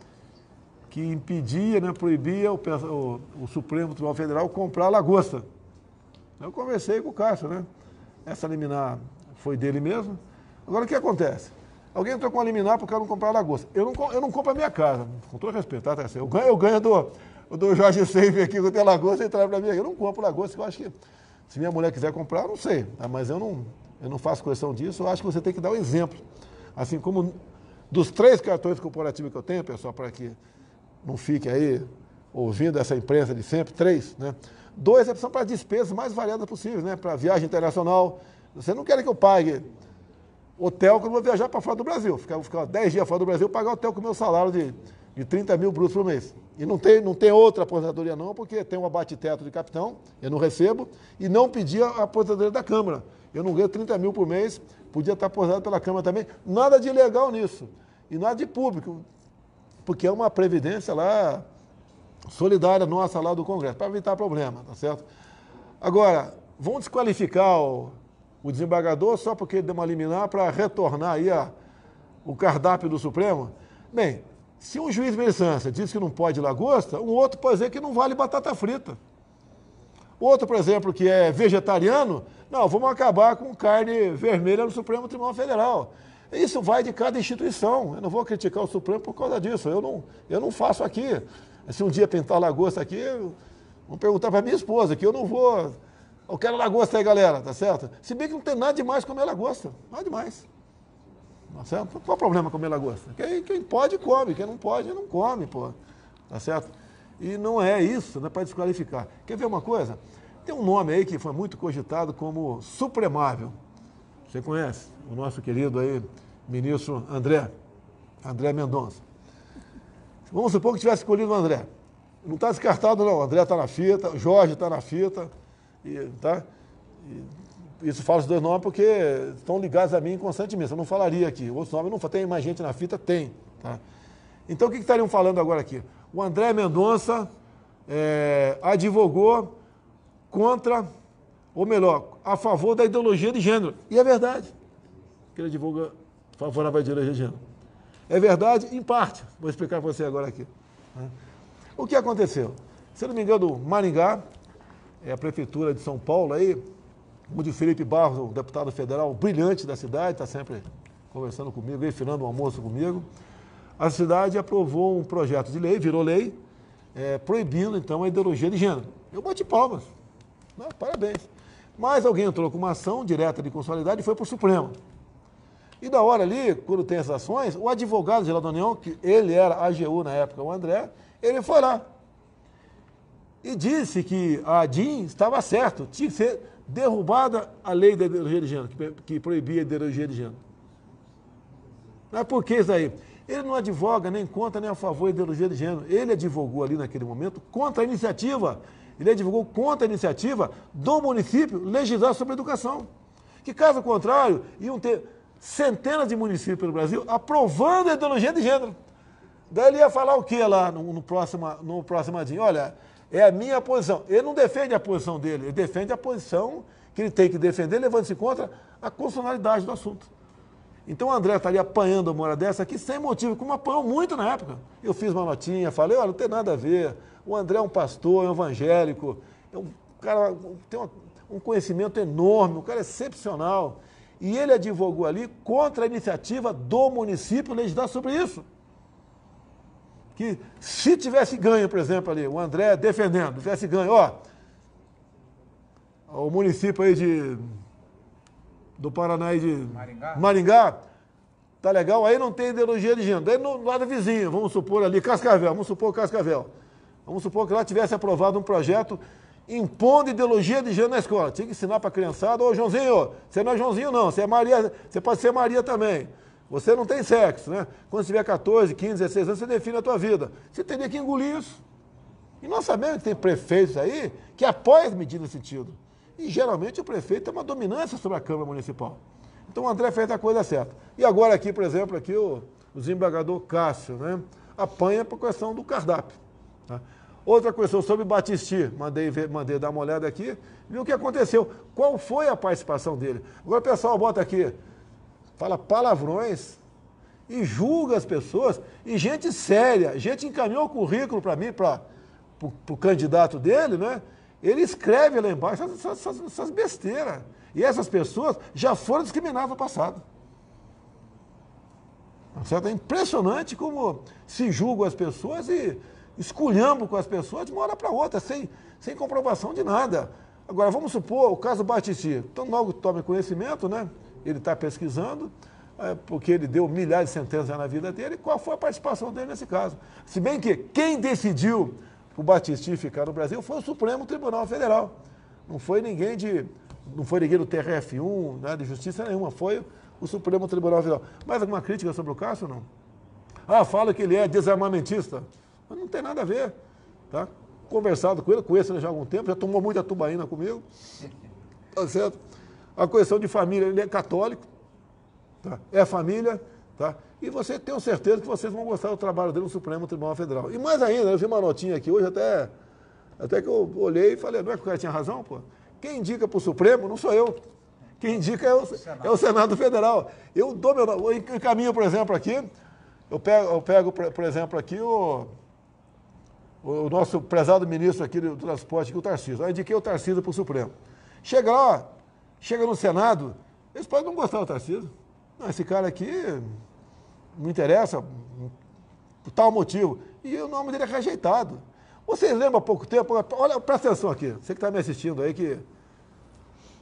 que impedia, né, proibia o, o, o, Supremo Tribunal Federal comprar lagosta. Eu conversei com o Cássio, né? Essa liminar foi dele mesmo. Agora o que acontece? Alguém entrou com a liminar porque eu não comprar a lagosta. Eu não, eu não compro a minha casa, com todo respeito, tá? Eu ganho, eu ganho do, do Jorge Seife aqui com a lagosta e traz para mim. Eu não compro lagosta, eu acho que se minha mulher quiser comprar, eu não sei. Tá? Mas eu não, eu não faço questão disso, eu acho que você tem que dar o um exemplo. Assim como dos três cartões corporativos que eu tenho, pessoal, para que não fique aí ouvindo essa imprensa de sempre, três, né? Dois é para despesas mais variadas possíveis, né? Para viagem internacional. Você não quer que eu pague hotel quando eu vou viajar para fora do Brasil. Ficar, ficar 10 dias fora do Brasil, pagar hotel com o meu salário de, de 30 mil brutos por mês. E não tem, não tem outra aposentadoria não, porque tem um abate-teto de capitão, eu não recebo, e não pedi a aposentadoria da Câmara. Eu não ganho 30 mil por mês, podia estar aposentado pela Câmara também. Nada de ilegal nisso. E nada de público porque é uma previdência lá solidária nossa lá do Congresso, para evitar problema, tá certo? Agora, vão desqualificar o, o desembargador só porque ele deu uma liminar para retornar aí a, o cardápio do Supremo? Bem, se um juiz de diz que não pode lagosta, um outro pode dizer que não vale batata frita. Outro, por exemplo, que é vegetariano, não, vamos acabar com carne vermelha no Supremo Tribunal Federal. Isso vai de cada instituição. Eu não vou criticar o Supremo por causa disso. Eu não, eu não faço aqui. Se um dia pintar lagosta aqui, vão perguntar para minha esposa, que eu não vou. Eu quero lagosta aí, galera, tá certo? Se bem que não tem nada demais comer lagosta. Nada demais. Tá certo? Qual é o problema comer lagosta? Quem, quem pode, come. Quem não pode, não come, pô. Tá certo? E não é isso, não é para desqualificar. Quer ver uma coisa? Tem um nome aí que foi muito cogitado como supremável. Você conhece? O nosso querido aí, ministro André, André Mendonça. Vamos supor que tivesse escolhido o André. Não está descartado, não. O André está na fita, o Jorge está na fita. E, tá? E, isso fala os dois nomes porque estão ligados a mim constantemente. Eu não falaria aqui. Outros nomes não tem mais gente na fita? Tem. Tá? Então o que, que estariam falando agora aqui? O André Mendonça é, advogou contra, ou melhor, a favor da ideologia de gênero. E é verdade que ele advoga favorável à ideologia de gênero. É verdade, em parte. Vou explicar para você agora aqui. Né? O que aconteceu? Se não me engano, Maringá, é a prefeitura de São Paulo aí, o de Felipe Barros, deputado federal brilhante da cidade, está sempre conversando comigo, enfinando um almoço comigo. A cidade aprovou um projeto de lei, virou lei, é, proibindo então a ideologia de gênero. Eu bati palmas. Não, parabéns. Mas alguém entrou com uma ação direta de consolidade e foi para o Supremo. E da hora ali, quando tem essas ações, o advogado geral da União, que ele era AGU na época, o André, ele foi lá. E disse que a DIN estava certo, tinha que ser derrubada a lei da ideologia de gênero, que, proibia a ideologia de gênero. Mas por que isso aí? Ele não advoga nem contra nem a favor da ideologia de gênero. Ele advogou ali naquele momento contra a iniciativa. Ele advogou contra a iniciativa do município legislar sobre educação. Que caso contrário, iam ter centenas de municípios pelo Brasil aprovando a ideologia de gênero. Daí ele ia falar o que lá no, no, próximo, no próximo adinho? Olha, é a minha posição. Ele não defende a posição dele, ele defende a posição que ele tem que defender, levando-se contra a constitucionalidade do assunto. Então o André estaria apanhando uma hora dessa aqui sem motivo, como apanhou muito na época. Eu fiz uma notinha, falei, olha, não tem nada a ver. O André é um pastor, é um evangélico, é um cara tem um conhecimento enorme, um cara excepcional. E ele advogou ali contra a iniciativa do município legislar sobre isso. Que se tivesse ganho, por exemplo, ali, o André defendendo, tivesse ganho, ó, o município aí de do Paraná e de Maringá. Maringá, tá legal, aí não tem ideologia de gênero. Daí no lado vizinho, vamos supor ali, Cascavel, vamos supor Cascavel. Vamos supor que lá tivesse aprovado um projeto impondo ideologia de gênero na escola. Tinha que ensinar para a criançada, ô Joãozinho, você não é Joãozinho não, você é Maria, você pode ser Maria também. Você não tem sexo, né? Quando você tiver 14, 15, 16 anos, você define a tua vida. Você teria que engolir isso. E nós sabemos que tem prefeitos aí que apoiam as medidas nesse sentido. E geralmente o prefeito tem uma dominância sobre a Câmara Municipal. Então o André fez a coisa certa. E agora aqui, por exemplo, aqui o, o desembargador Cássio, né? Apanha por questão do cardápio. Tá? Outra questão sobre Batisti, mandei, ver, mandei dar uma olhada aqui, viu o que aconteceu. Qual foi a participação dele? Agora pessoal bota aqui, fala palavrões e julga as pessoas. E gente séria, gente encaminhou o currículo para mim, para o candidato dele, né? Ele escreve lá embaixo essas, essas, essas besteiras. E essas pessoas já foram discriminadas no passado. Certo? É impressionante como se julgam as pessoas e esculhambam com as pessoas de uma hora para outra, sem, sem comprovação de nada. Agora, vamos supor o caso Batisti. Então, logo tome conhecimento, né? Ele está pesquisando, é, porque ele deu milhares de sentenças na vida dele. Qual foi a participação dele nesse caso? Se bem que quem decidiu o Batisti ficar no Brasil foi o Supremo Tribunal Federal. Não foi ninguém de. Não foi ninguém do TRF1, né, de justiça nenhuma, foi o Supremo Tribunal Federal. Mais alguma crítica sobre o caso ou não? Ah, fala que ele é desarmamentista. Mas não tem nada a ver. Tá? Conversado com ele, conheço ele já há algum tempo, já tomou muita tubaína comigo. Tá certo? A questão de família, ele é católico, tá? é família, tá? E você tem certeza que vocês vão gostar do trabalho dele no Supremo Tribunal Federal. E mais ainda, eu vi uma notinha aqui hoje, até, até que eu olhei e falei, não é que o cara tinha razão, pô? Quem indica para o Supremo não sou eu. Quem indica é o, é o Senado Federal. Eu dou meu eu encaminho, por exemplo, aqui, eu pego, eu pego por exemplo, aqui o, o nosso prezado ministro aqui do transporte, aqui, o Tarcísio. Eu indiquei o Tarcísio para o Supremo. Chega lá, chega no Senado, eles podem não gostar do Tarcísio. Não, esse cara aqui não interessa por tal motivo. E o nome dele é rejeitado. Vocês lembram há pouco tempo? Olha, presta atenção aqui. Você que está me assistindo aí, que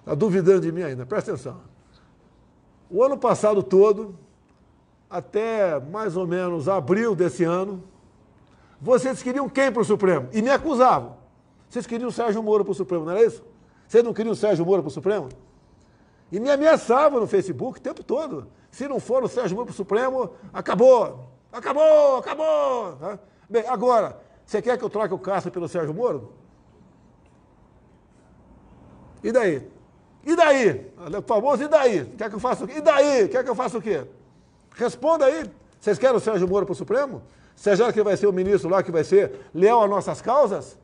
está duvidando de mim ainda, presta atenção. O ano passado todo, até mais ou menos abril desse ano, vocês queriam quem para o Supremo? E me acusavam. Vocês queriam o Sérgio Moro para o Supremo, não era isso? Vocês não queriam o Sérgio Moro para o Supremo? E me ameaçavam no Facebook o tempo todo. Se não for o Sérgio Moro para o Supremo, acabou. Acabou, acabou. Tá? Bem, agora, você quer que eu troque o Castro pelo Sérgio Moro? E daí? E daí? O famoso e daí? Quer que eu faça o quê? E daí? Quer que eu faça o quê? Responda aí. Vocês querem o Sérgio Moro para o Supremo? Você acha que vai ser o ministro lá que vai ser leal às nossas causas?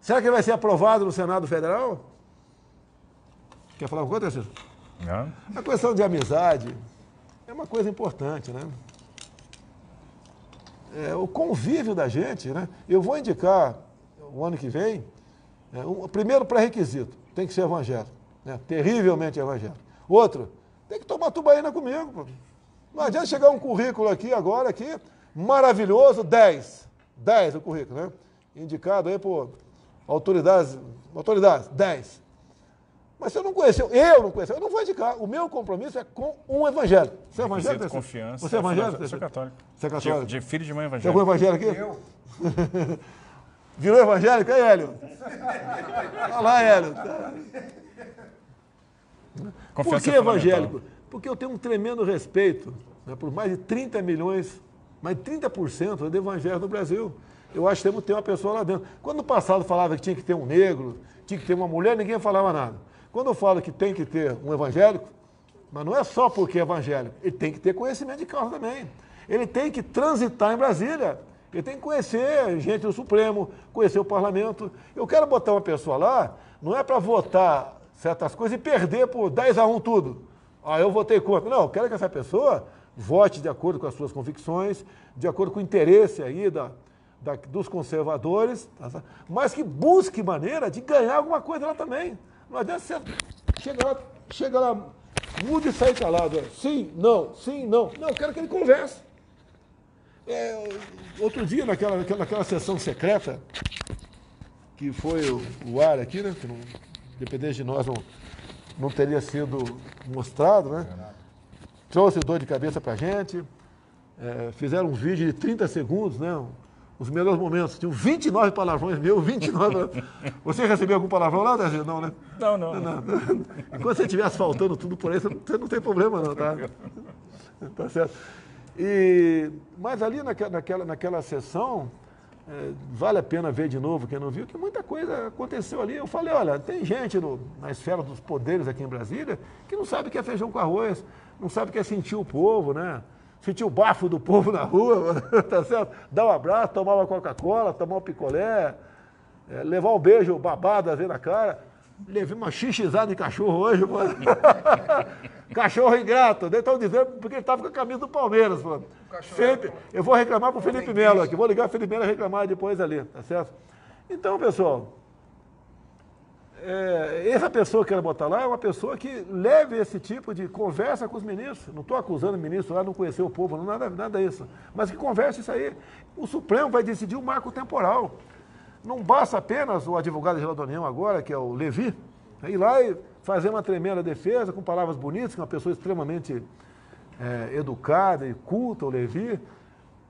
Será que vai ser aprovado no Senado Federal? Quer falar alguma coisa, Tarcísio? Não. A questão de amizade é uma coisa importante, né? É, o convívio da gente, né? Eu vou indicar o ano que vem, é, um, primeiro pré-requisito, tem que ser evangélico, né? terrivelmente evangélico. Outro, tem que tomar tubaína comigo. Pô. Não adianta chegar um currículo aqui agora, aqui, maravilhoso, 10. 10 o currículo, né? Indicado aí por autoridades, autoridades, 10. Mas você não conheceu, eu não conheceu, eu não vou indicar. O meu compromisso é com um evangélico. Você é evangélico? De confiança. Você é evangélico? Eu sou católico. Você é católico? De, de filho de mãe Você é evangélica. algum evangélico aqui? Eu? Virou evangélico? Aí, Hélio? Olha lá, Hélio. Por Confiança que é evangélico? Porque eu tenho um tremendo respeito né, por mais de 30 milhões, mais de 30% do evangelho no Brasil. Eu acho que temos que ter uma pessoa lá dentro. Quando no passado falava que tinha que ter um negro, tinha que ter uma mulher, ninguém falava nada. Quando eu falo que tem que ter um evangélico, mas não é só porque é evangélico, ele tem que ter conhecimento de causa também. Ele tem que transitar em Brasília. Ele tem que conhecer gente do Supremo, conhecer o parlamento. Eu quero botar uma pessoa lá, não é para votar certas coisas e perder por 10 a 1 tudo. Ah, eu votei contra. Não, eu quero que essa pessoa vote de acordo com as suas convicções, de acordo com o interesse aí da, da- dos conservadores, tá mas que busque maneira de ganhar alguma coisa lá também. Não adianta você chega lá, chega lá, mude e sai calado. é, Sim, não, sim, não. Não, eu quero que ele converse. É, outro dia, naquela, naquela, naquela sessão secreta, que foi o, o ar aqui, né? Que não, dependesse de nós, não, não teria sido mostrado, né? Trouxe dor de cabeça pra gente. É, fizeram um vídeo de 30 segundos, né? Os melhores momentos. Tinham 29 palavrões meus, 29 palavrões. Você recebeu algum palavrão lá, Darcy? Não, né? Não, não. Não. Enquanto você estiver asfaltando tudo por aí, você não- não tem problema não, tá? Tá certo. E, mas ali naquela, naquela, naquela sessão, vale a pena ver de novo quem não viu, que muita coisa aconteceu ali. Eu falei, olha, tem gente no- na esfera dos poderes aqui em Brasília que não sabe o que é feijão com arroz, não sabe o que é sentir o povo, né? Sentir o bafo do povo na rua, tá certo? Dar um abraço, tomar uma Coca-Cola, tomar um picolé, é, levar um beijo babado a ver na cara. Levei uma xixizada em cachorro hoje, pô. cachorro ingrato. Estão dizendo porque ele estava com a camisa do Palmeiras, pô. Felipe, eu vou reclamar pro Felipe Melo aqui. Vou ligar o Felipe Melo e reclamar depois ali, tá certo? Então, pessoal, é, essa pessoa que quero botar lá é uma pessoa que leve esse tipo de conversa com os ministros. Não estou acusando o ministro lá, não conhecer o povo, não, nada, nada disso. Mas que converse isso aí. O Supremo vai decidir o marco temporal. Não basta apenas o advogado-geral da União agora, que é o Levi, ir lá e fazer uma tremenda defesa com palavras bonitas, que é uma pessoa extremamente é, educada e culta, o Levi.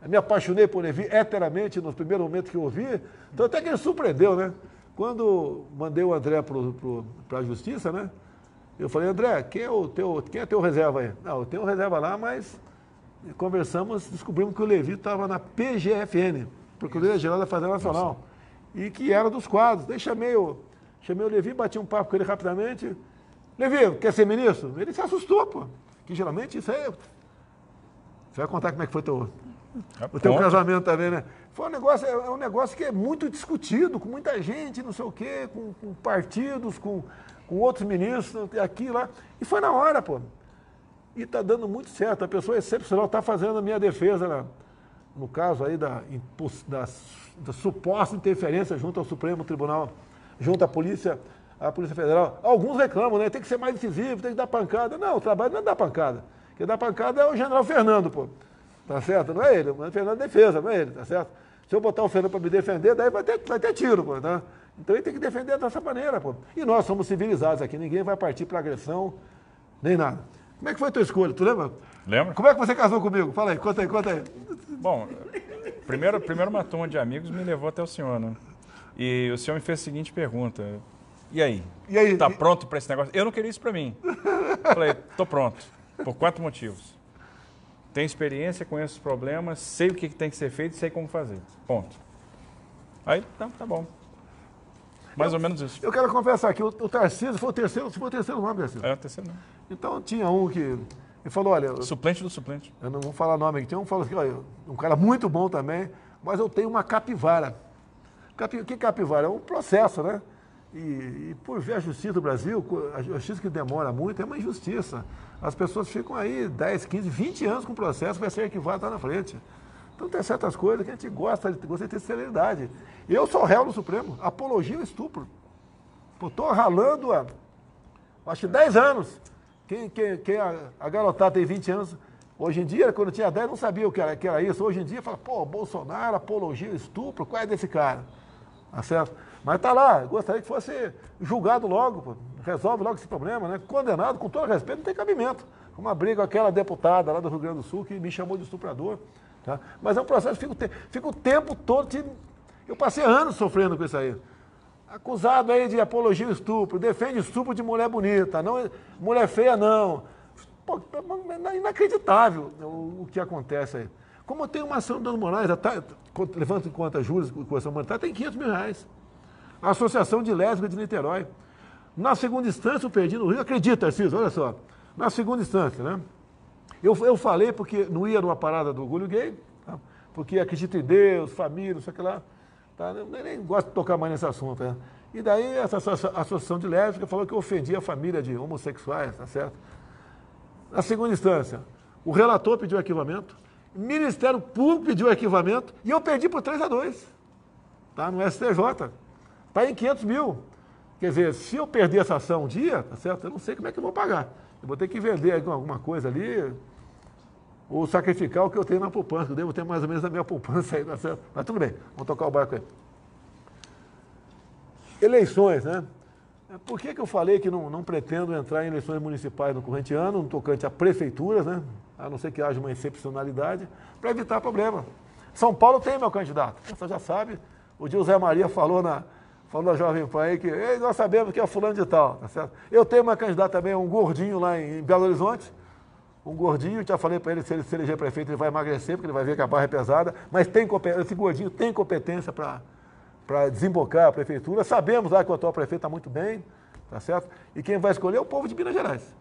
Eu me apaixonei por Levi eteramente nos primeiros momentos que eu ouvi. Então até que ele surpreendeu, né? Quando mandei o André para a justiça, né? Eu falei, André, quem é o teu, quem é teu reserva aí? Não, eu tenho reserva lá, mas conversamos, descobrimos que o Levi estava na PGFN, Procuradoria Geral da Fazenda Nacional, e que era dos quadros. Daí chamei o, chamei o Levi, bati um papo com ele rapidamente. Levi, quer ser ministro? Ele se assustou, pô. Que geralmente isso aí. Você vai contar como é que foi teu, é o teu casamento também, né? Foi um negócio, é, é um negócio que é muito discutido, com muita gente, não sei o quê, com, com partidos, com, com outros ministros, aqui lá. E foi na hora, pô. E está dando muito certo. A pessoa excepcional está fazendo a minha defesa, né? no caso aí da, da, da, suposta interferência junto ao Supremo Tribunal, junto à Polícia, à Polícia Federal. Alguns reclamam, né? Tem que ser mais decisivo, tem que dar pancada. Não, o trabalho não é dar pancada. Quem dá pancada é o general Fernando, pô. Tá certo? Não é ele, o Fernando é defesa, não é ele, tá certo? Se eu botar o Fernando para me defender, daí vai ter, vai ter tiro, pô, tá? Então ele tem que defender dessa maneira, pô. E nós somos civilizados aqui, ninguém vai partir para agressão, nem nada. Como é que foi a tua escolha? Tu lembra? Lembra? Como é que você casou comigo? Fala aí, conta aí, conta aí. Bom, primeiro, primeiro uma turma de amigos me levou até o senhor, né? E o senhor me fez a seguinte pergunta. E aí? E aí? Tá pronto para esse negócio? Eu não queria isso para mim. Falei, tô pronto. Por quatro motivos. Tenho experiência, conheço os problemas, sei o que tem que ser feito, sei como fazer. Ponto. Aí, tá, tá bom. Mais eu, ou menos isso. Eu quero confessar que o, o Tarcísio foi o terceiro, foi o terceiro nome, Tarcísio. É o terceiro nome. Então tinha um que ele falou, olha... Suplente do suplente. Eu não vou falar nome aqui. Tinha um falou assim, olha, um cara muito bom também, mas eu tenho uma capivara. Capi, o que é capivara? É um processo, né? E, e, por ver a justiça do Brasil, a justiça que demora muito, é uma injustiça. As pessoas ficam aí 10, 15, 20 anos com o processo, vai ser arquivado lá na frente. Então tem certas coisas que a gente gosta, gosta de ter celeridade. Eu sou réu no Supremo, apologia ao estupro. Estou ralando há, acho que 10 anos. Quem, quem, quem a, a, garotada tem 20 anos, hoje em dia, quando tinha 10, não sabia o que era, que era isso. Hoje em dia, fala, pô, Bolsonaro, apologia estupro, qual é desse cara? Tá certo? Mas está lá, gostaria que fosse julgado logo, pô. resolve logo esse problema, né? Condenado, com todo respeito, não tem cabimento. Uma briga com aquela deputada lá do Rio Grande do Sul que me chamou de estuprador. Tá? Mas é um processo, fica o, te fica o tempo todo. Te... Eu passei anos sofrendo com isso aí. Acusado aí de apologia ao estupro, defende estupro de mulher bonita, não, mulher feia não. Pô, é inacreditável o, o que acontece aí. Como tem uma ação de danos morais, tá, levando em conta juros com ação monetária, tem 500 mil reais. A Associação de Lésbicas de Niterói. Na segunda instância, eu perdi no Rio. Acredita, Tarcísio, olha só. Na segunda instância, né? Eu, eu falei porque não ia numa parada do orgulho gay, tá? porque acredito em Deus, família, não sei o que lá. Tá? Eu nem gosto de tocar mais nesse assunto. Né? E daí essa associação de lésbicas falou que ofendia a família de homossexuais, tá certo? Na segunda instância, o relator pediu arquivamento, o Ministério Público pediu arquivamento e eu perdi por 3 a 2 tá? no STJ. Está em 500 mil. Quer dizer, se eu perder essa ação um dia, tá certo? Eu não sei como é que eu vou pagar. Eu vou ter que vender alguma coisa ali, ou sacrificar o que eu tenho na poupança. Eu devo ter mais ou menos a minha poupança aí? Mas tudo bem, vamos tocar o barco aí. Eleições, né? Por que, que eu falei que não, não pretendo entrar em eleições municipais no corrente ano, no tocante a prefeituras, né? A não ser que haja uma excepcionalidade, para evitar problema. São Paulo tem meu candidato, você já sabe. O José Maria falou na, falou na Jovem Pan aí que nós sabemos que é fulano de tal, tá certo? Eu tenho uma candidata também, um gordinho lá em Belo Horizonte, um gordinho, já falei para ele, se ele se eleger prefeito, ele vai emagrecer, porque ele vai ver que a barra é pesada, mas tem esse gordinho tem competência para desembocar a prefeitura. Sabemos lá que o atual prefeito está muito bem, tá certo? E quem vai escolher é o povo de Minas Gerais.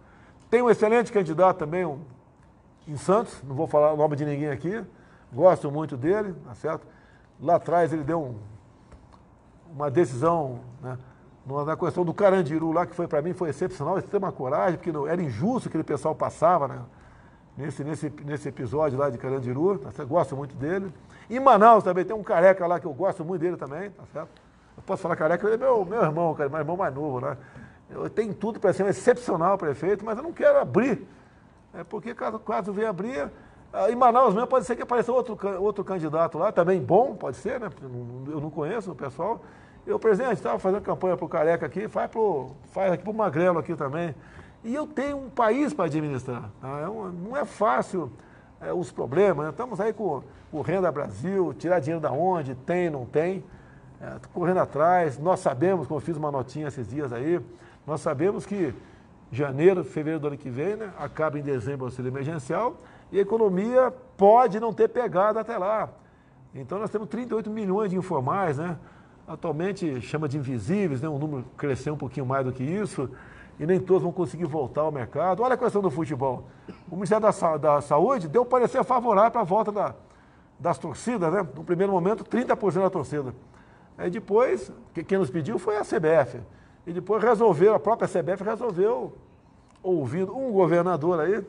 Tem um excelente candidato também, um, em Santos, não vou falar o nome de ninguém aqui, gosto muito dele, tá certo? Lá atrás ele deu um, uma decisão né, na questão do Carandiru lá, que foi para mim foi excepcional, extrema coragem, porque não, era injusto aquele pessoal passava, né? Nesse, nesse, nesse episódio lá de Carandiru, tá certo? gosto muito dele. Em Manaus também tem um careca lá que eu gosto muito dele também, tá certo? Eu posso falar careca, ele é meu, meu irmão, cara, meu irmão mais novo, né? Eu tenho tudo para ser um excepcional prefeito, mas eu não quero abrir. É porque caso, caso venha abrir, ah, em Manaus mesmo pode ser que apareça outro, outro candidato lá, também bom, pode ser, né? Eu não conheço o pessoal. Eu, presidente, estava fazendo campanha para o Careca aqui, faz, pro, faz aqui para o Magrelo aqui também. E eu tenho um país para administrar. Tá? É um, não é fácil é, os problemas. Né? Estamos aí com o Renda Brasil, tirar dinheiro da onde, tem, não tem. É, correndo atrás. Nós sabemos, como eu fiz uma notinha esses dias aí, nós sabemos que janeiro, fevereiro do ano que vem, né, acaba em dezembro o auxílio emergencial e a economia pode não ter pegado até lá. Então nós temos 38 milhões de informais, né? Atualmente chama de invisíveis, né? o número cresceu um pouquinho mais do que isso, e nem todos vão conseguir voltar ao mercado. Olha a questão do futebol. O Ministério da, da Saúde deu parecer favorável para a volta da, das torcidas, né? No primeiro momento, 30% da torcida. Aí depois, quem nos pediu foi a CBF. E depois resolveu, a própria CBF resolveu, ouvindo um governador aí,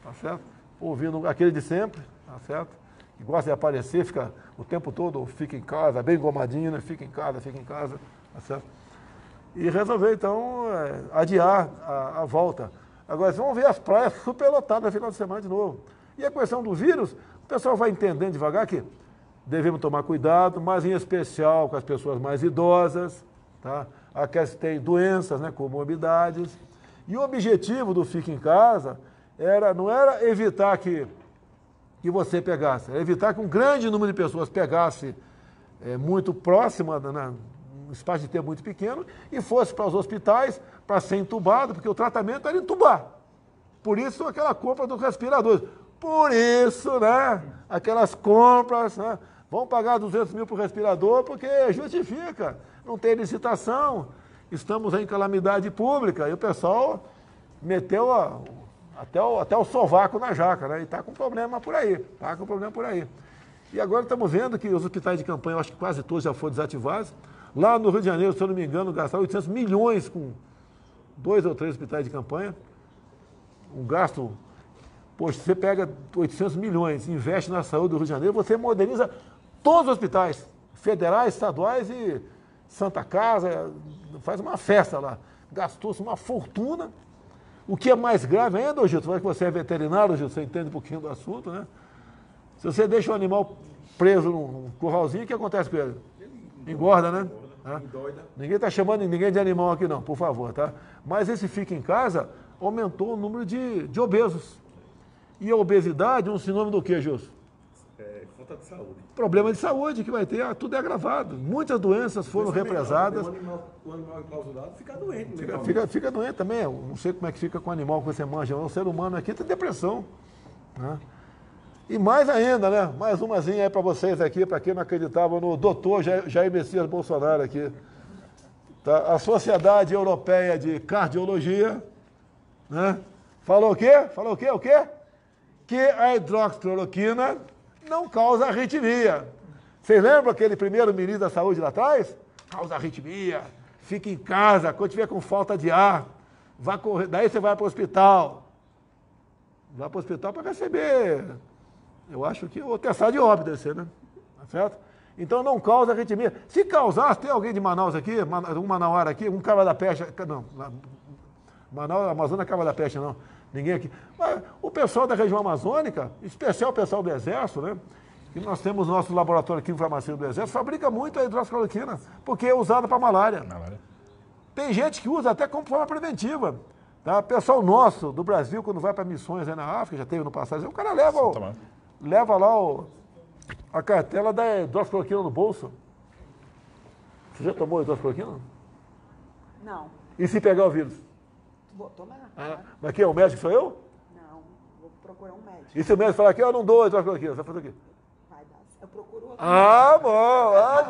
tá certo? Ouvindo aquele de sempre, tá certo? Que gosta de aparecer, fica o tempo todo, fica em casa, bem gomadinho, né? Fica em casa, fica em casa, tá certo? E resolveu, então, é, adiar a, a volta. Agora, vamos ver as praias superlotadas no final de semana de novo. E a questão do vírus, o pessoal vai entendendo devagar que devemos tomar cuidado, mas em especial com as pessoas mais idosas, tá? aquelas que têm doenças, né, comorbidades. E o objetivo do Fique em Casa era, não era evitar que, que você pegasse, era evitar que um grande número de pessoas pegasse é, muito próxima, né, um espaço de tempo muito pequeno, e fosse para os hospitais para ser entubado, porque o tratamento era entubar. Por isso aquela compra dos respiradores. Por isso, né, aquelas compras, né, vão pagar 200 mil por respirador, porque justifica, não tem licitação, estamos em calamidade pública, e o pessoal meteu a, até, o, até o sovaco na jaca, né, e está com problema por aí, está com problema por aí. E agora estamos vendo que os hospitais de campanha, eu acho que quase todos já foram desativados. Lá no Rio de Janeiro, se eu não me engano, gastaram 800 milhões com dois ou três hospitais de campanha. Um gasto Poxa, você pega 800 milhões, investe na saúde do Rio de Janeiro, você moderniza todos os hospitais, federais, estaduais e Santa Casa, faz uma festa lá. Gastou-se uma fortuna. O que é mais grave ainda, Gilson, vai que você é veterinário, Gilson, você entende um pouquinho do assunto, né? Se você deixa o animal preso num curralzinho, o que acontece com ele? Engorda, né? Ninguém está chamando ninguém de animal aqui não, por favor, tá? Mas esse fica em casa aumentou o número de, de obesos. E a obesidade é um sinônimo do que, Gilson? Falta de saúde. Problema de saúde que vai ter, ah, tudo é agravado. Muitas doenças foram represadas. O animal, o animal enclausurado fica doente. Fica, fica, fica, doente também. Eu não sei como é que fica com o animal que você manja. O ser humano aqui tem depressão. Né? E mais ainda, né? Mais umazinha aí para vocês aqui, para quem não acreditava no doutor Jair Messias Bolsonaro aqui. Tá? A Sociedade Europeia de Cardiologia, né? Falou o quê? Falou o quê? O quê? Que a hidroxicloroquina não causa arritmia. Vocês lembram aquele primeiro ministro da saúde lá atrás? Causa arritmia, fica em casa, quando tiver com falta de ar, vá correr, daí você vai para o hospital. Vai para o hospital para receber, eu acho que o testar de óbito deve ser, né? Tá certo? Então não causa arritmia. Se causasse, tem alguém de Manaus aqui, um Manauara aqui, um cara da peste, não, Manaus, Amazônia é cava da peste não ninguém aqui. Mas o pessoal da região amazônica, especial o pessoal do Exército, né? Que nós temos nosso laboratório aqui farmacêutico do Exército, fabrica muito a hidroxicloroquina, porque é usada para malária. malária. Tem gente que usa até como forma preventiva. Tá? Pessoal nosso do Brasil, quando vai para missões aí na África, já teve no passado, o cara leva, o, leva lá o, a cartela da hidroxicloroquina no bolso. Você já tomou hidroxicloroquina? Não. E se pegar o vírus? Vou tomar. Ah, mas quem é o médico? Sou eu? Não, vou procurar um médico. E se o médico falar que eu não dou, eu troco aqui, você vai fazer o quê? Vai dar. Eu procuro outro. Ah, bom, ah,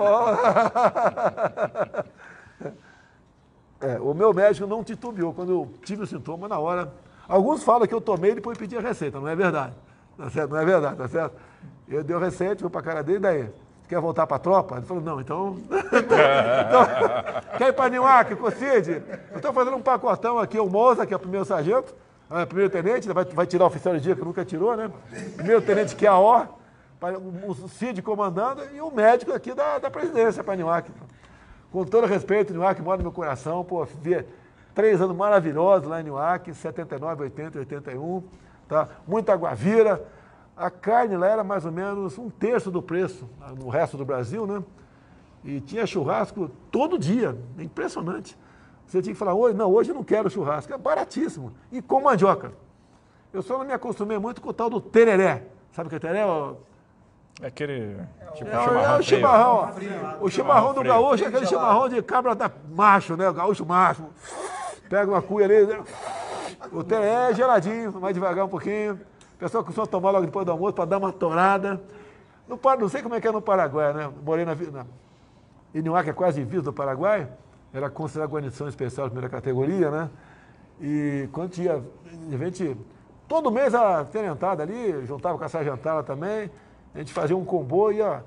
bom. é, o meu médico não titubeou quando eu tive o sintoma na hora. Alguns falam que eu tomei e depois pedi a receita, não é verdade. Tá certo? Não é verdade, tá certo? Eu dei a receita, fui para a cara dele, daí. Quer voltar para a tropa? Ele falou, não, então... então quer ir para Niuac, Cocide? Eu estou fazendo um pacotão aqui, o Moza, que é o primeiro sargento, é, primeiro tenente, vai, vai tirar o oficial de dia, que nunca tirou, né? Primeiro tenente que é a O, o Cid comandando, e o médico aqui da, da presidência para Niuac. Com todo respeito, Niuac mora no meu coração, pô, vi três anos maravilhosos lá em Niuac, 79, 80, 81, tá? Muita guavira, a carne lá era mais ou menos um terço do preço no resto do Brasil, né? E tinha churrasco todo dia, impressionante. Você tinha que falar, hoje, não, hoje eu não quero churrasco, é baratíssimo. E com mandioca. Eu só não me acostumei muito com o tal do tereré. Sabe o que é tereré? É aquele tipo é, chimarrão. É o chimarrão. O chimarrão do gaúcho é aquele chimarrão de cabra da macho, né? O gaúcho macho. Pega uma cuia ali. Né? O tereré é geladinho, mais devagar um pouquinho. Pessoal costuma tomar logo depois do almoço para dar uma torada. No, não sei como é que é no Paraguai, né? Morei na, na que é quase divisa do Paraguai, era considerada guarnição especial de primeira categoria, né? E quando tinha, a gente, todo mês a tenentada ali, juntava com a sargentada também, a gente fazia um comboio, ia,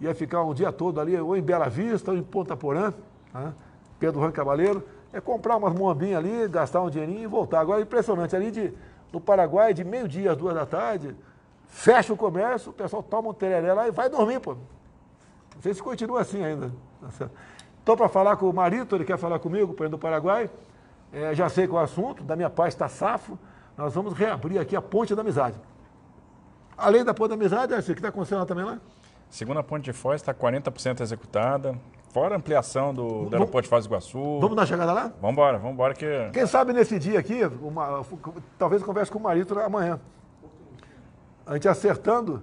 ia ficar um dia todo ali, ou em Bela Vista, ou em Ponta Porã, né? Pedro Juan Cavaleiro, é comprar umas moambinhas ali, gastar um dinheirinho e voltar. Agora é impressionante, ali de no Paraguai, de meio-dia às duas da tarde, fecha o comércio, o pessoal toma um tereré lá e vai dormir, pô. Não sei se continua assim ainda. Estou para falar com o Marito, ele quer falar comigo, para do Paraguai. É, já sei qual é o assunto, da minha parte está safo. Nós vamos reabrir aqui a ponte da amizade. Além da ponte da amizade, o que está acontecendo também lá? Segunda ponte de Foz está 40% executada. Fora a ampliação do, do aeroporto de Foz do Iguaçu. Vamos dar chegada lá? Vamos embora, vamos embora que... Quem sabe nesse dia aqui, uma, talvez converse com o marido amanhã. A gente acertando,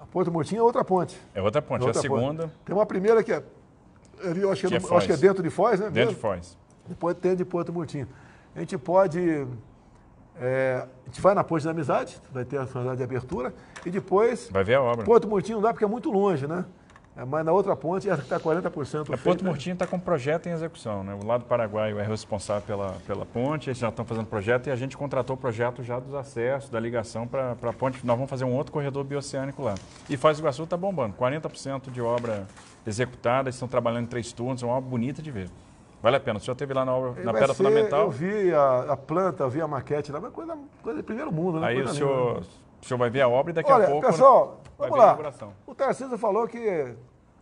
a Ponte Murtinha é outra ponte. É outra ponte, é outra a segunda. Ponte. Tem uma primeira que é, eu acho que, que é, acho que é dentro de Foz, né? Dentro mesmo? de Foz. Depois tem de Ponte Murtinha. A gente pode... É, a gente vai na Ponte da Amizade, vai ter a funcionalidade de abertura, e depois... Vai ver a obra. Ponte Murtinho não dá porque é muito longe, né? É, mas na outra ponte, essa que está 40% A Ponte Murtinho está com projeto em execução. Né? O lado paraguaio é responsável pela, pela ponte, eles já estão fazendo projeto e a gente contratou o projeto já dos acessos, da ligação para a ponte. Nós vamos fazer um outro corredor bioceânico lá. E Foz do Iguaçu está bombando, 40% de obra executada, eles estão trabalhando em três turnos, é uma obra bonita de ver. Vale a pena. O senhor esteve lá na, obra, na pedra ser, fundamental? Eu vi a, a, planta, eu vi a maquete lá, mas coisa, coisa de primeiro mundo. Né? Aí o senhor. O senhor vai ver a obra e daqui Olha, a pouco... pessoal, vamos lá. O Tarcísio falou que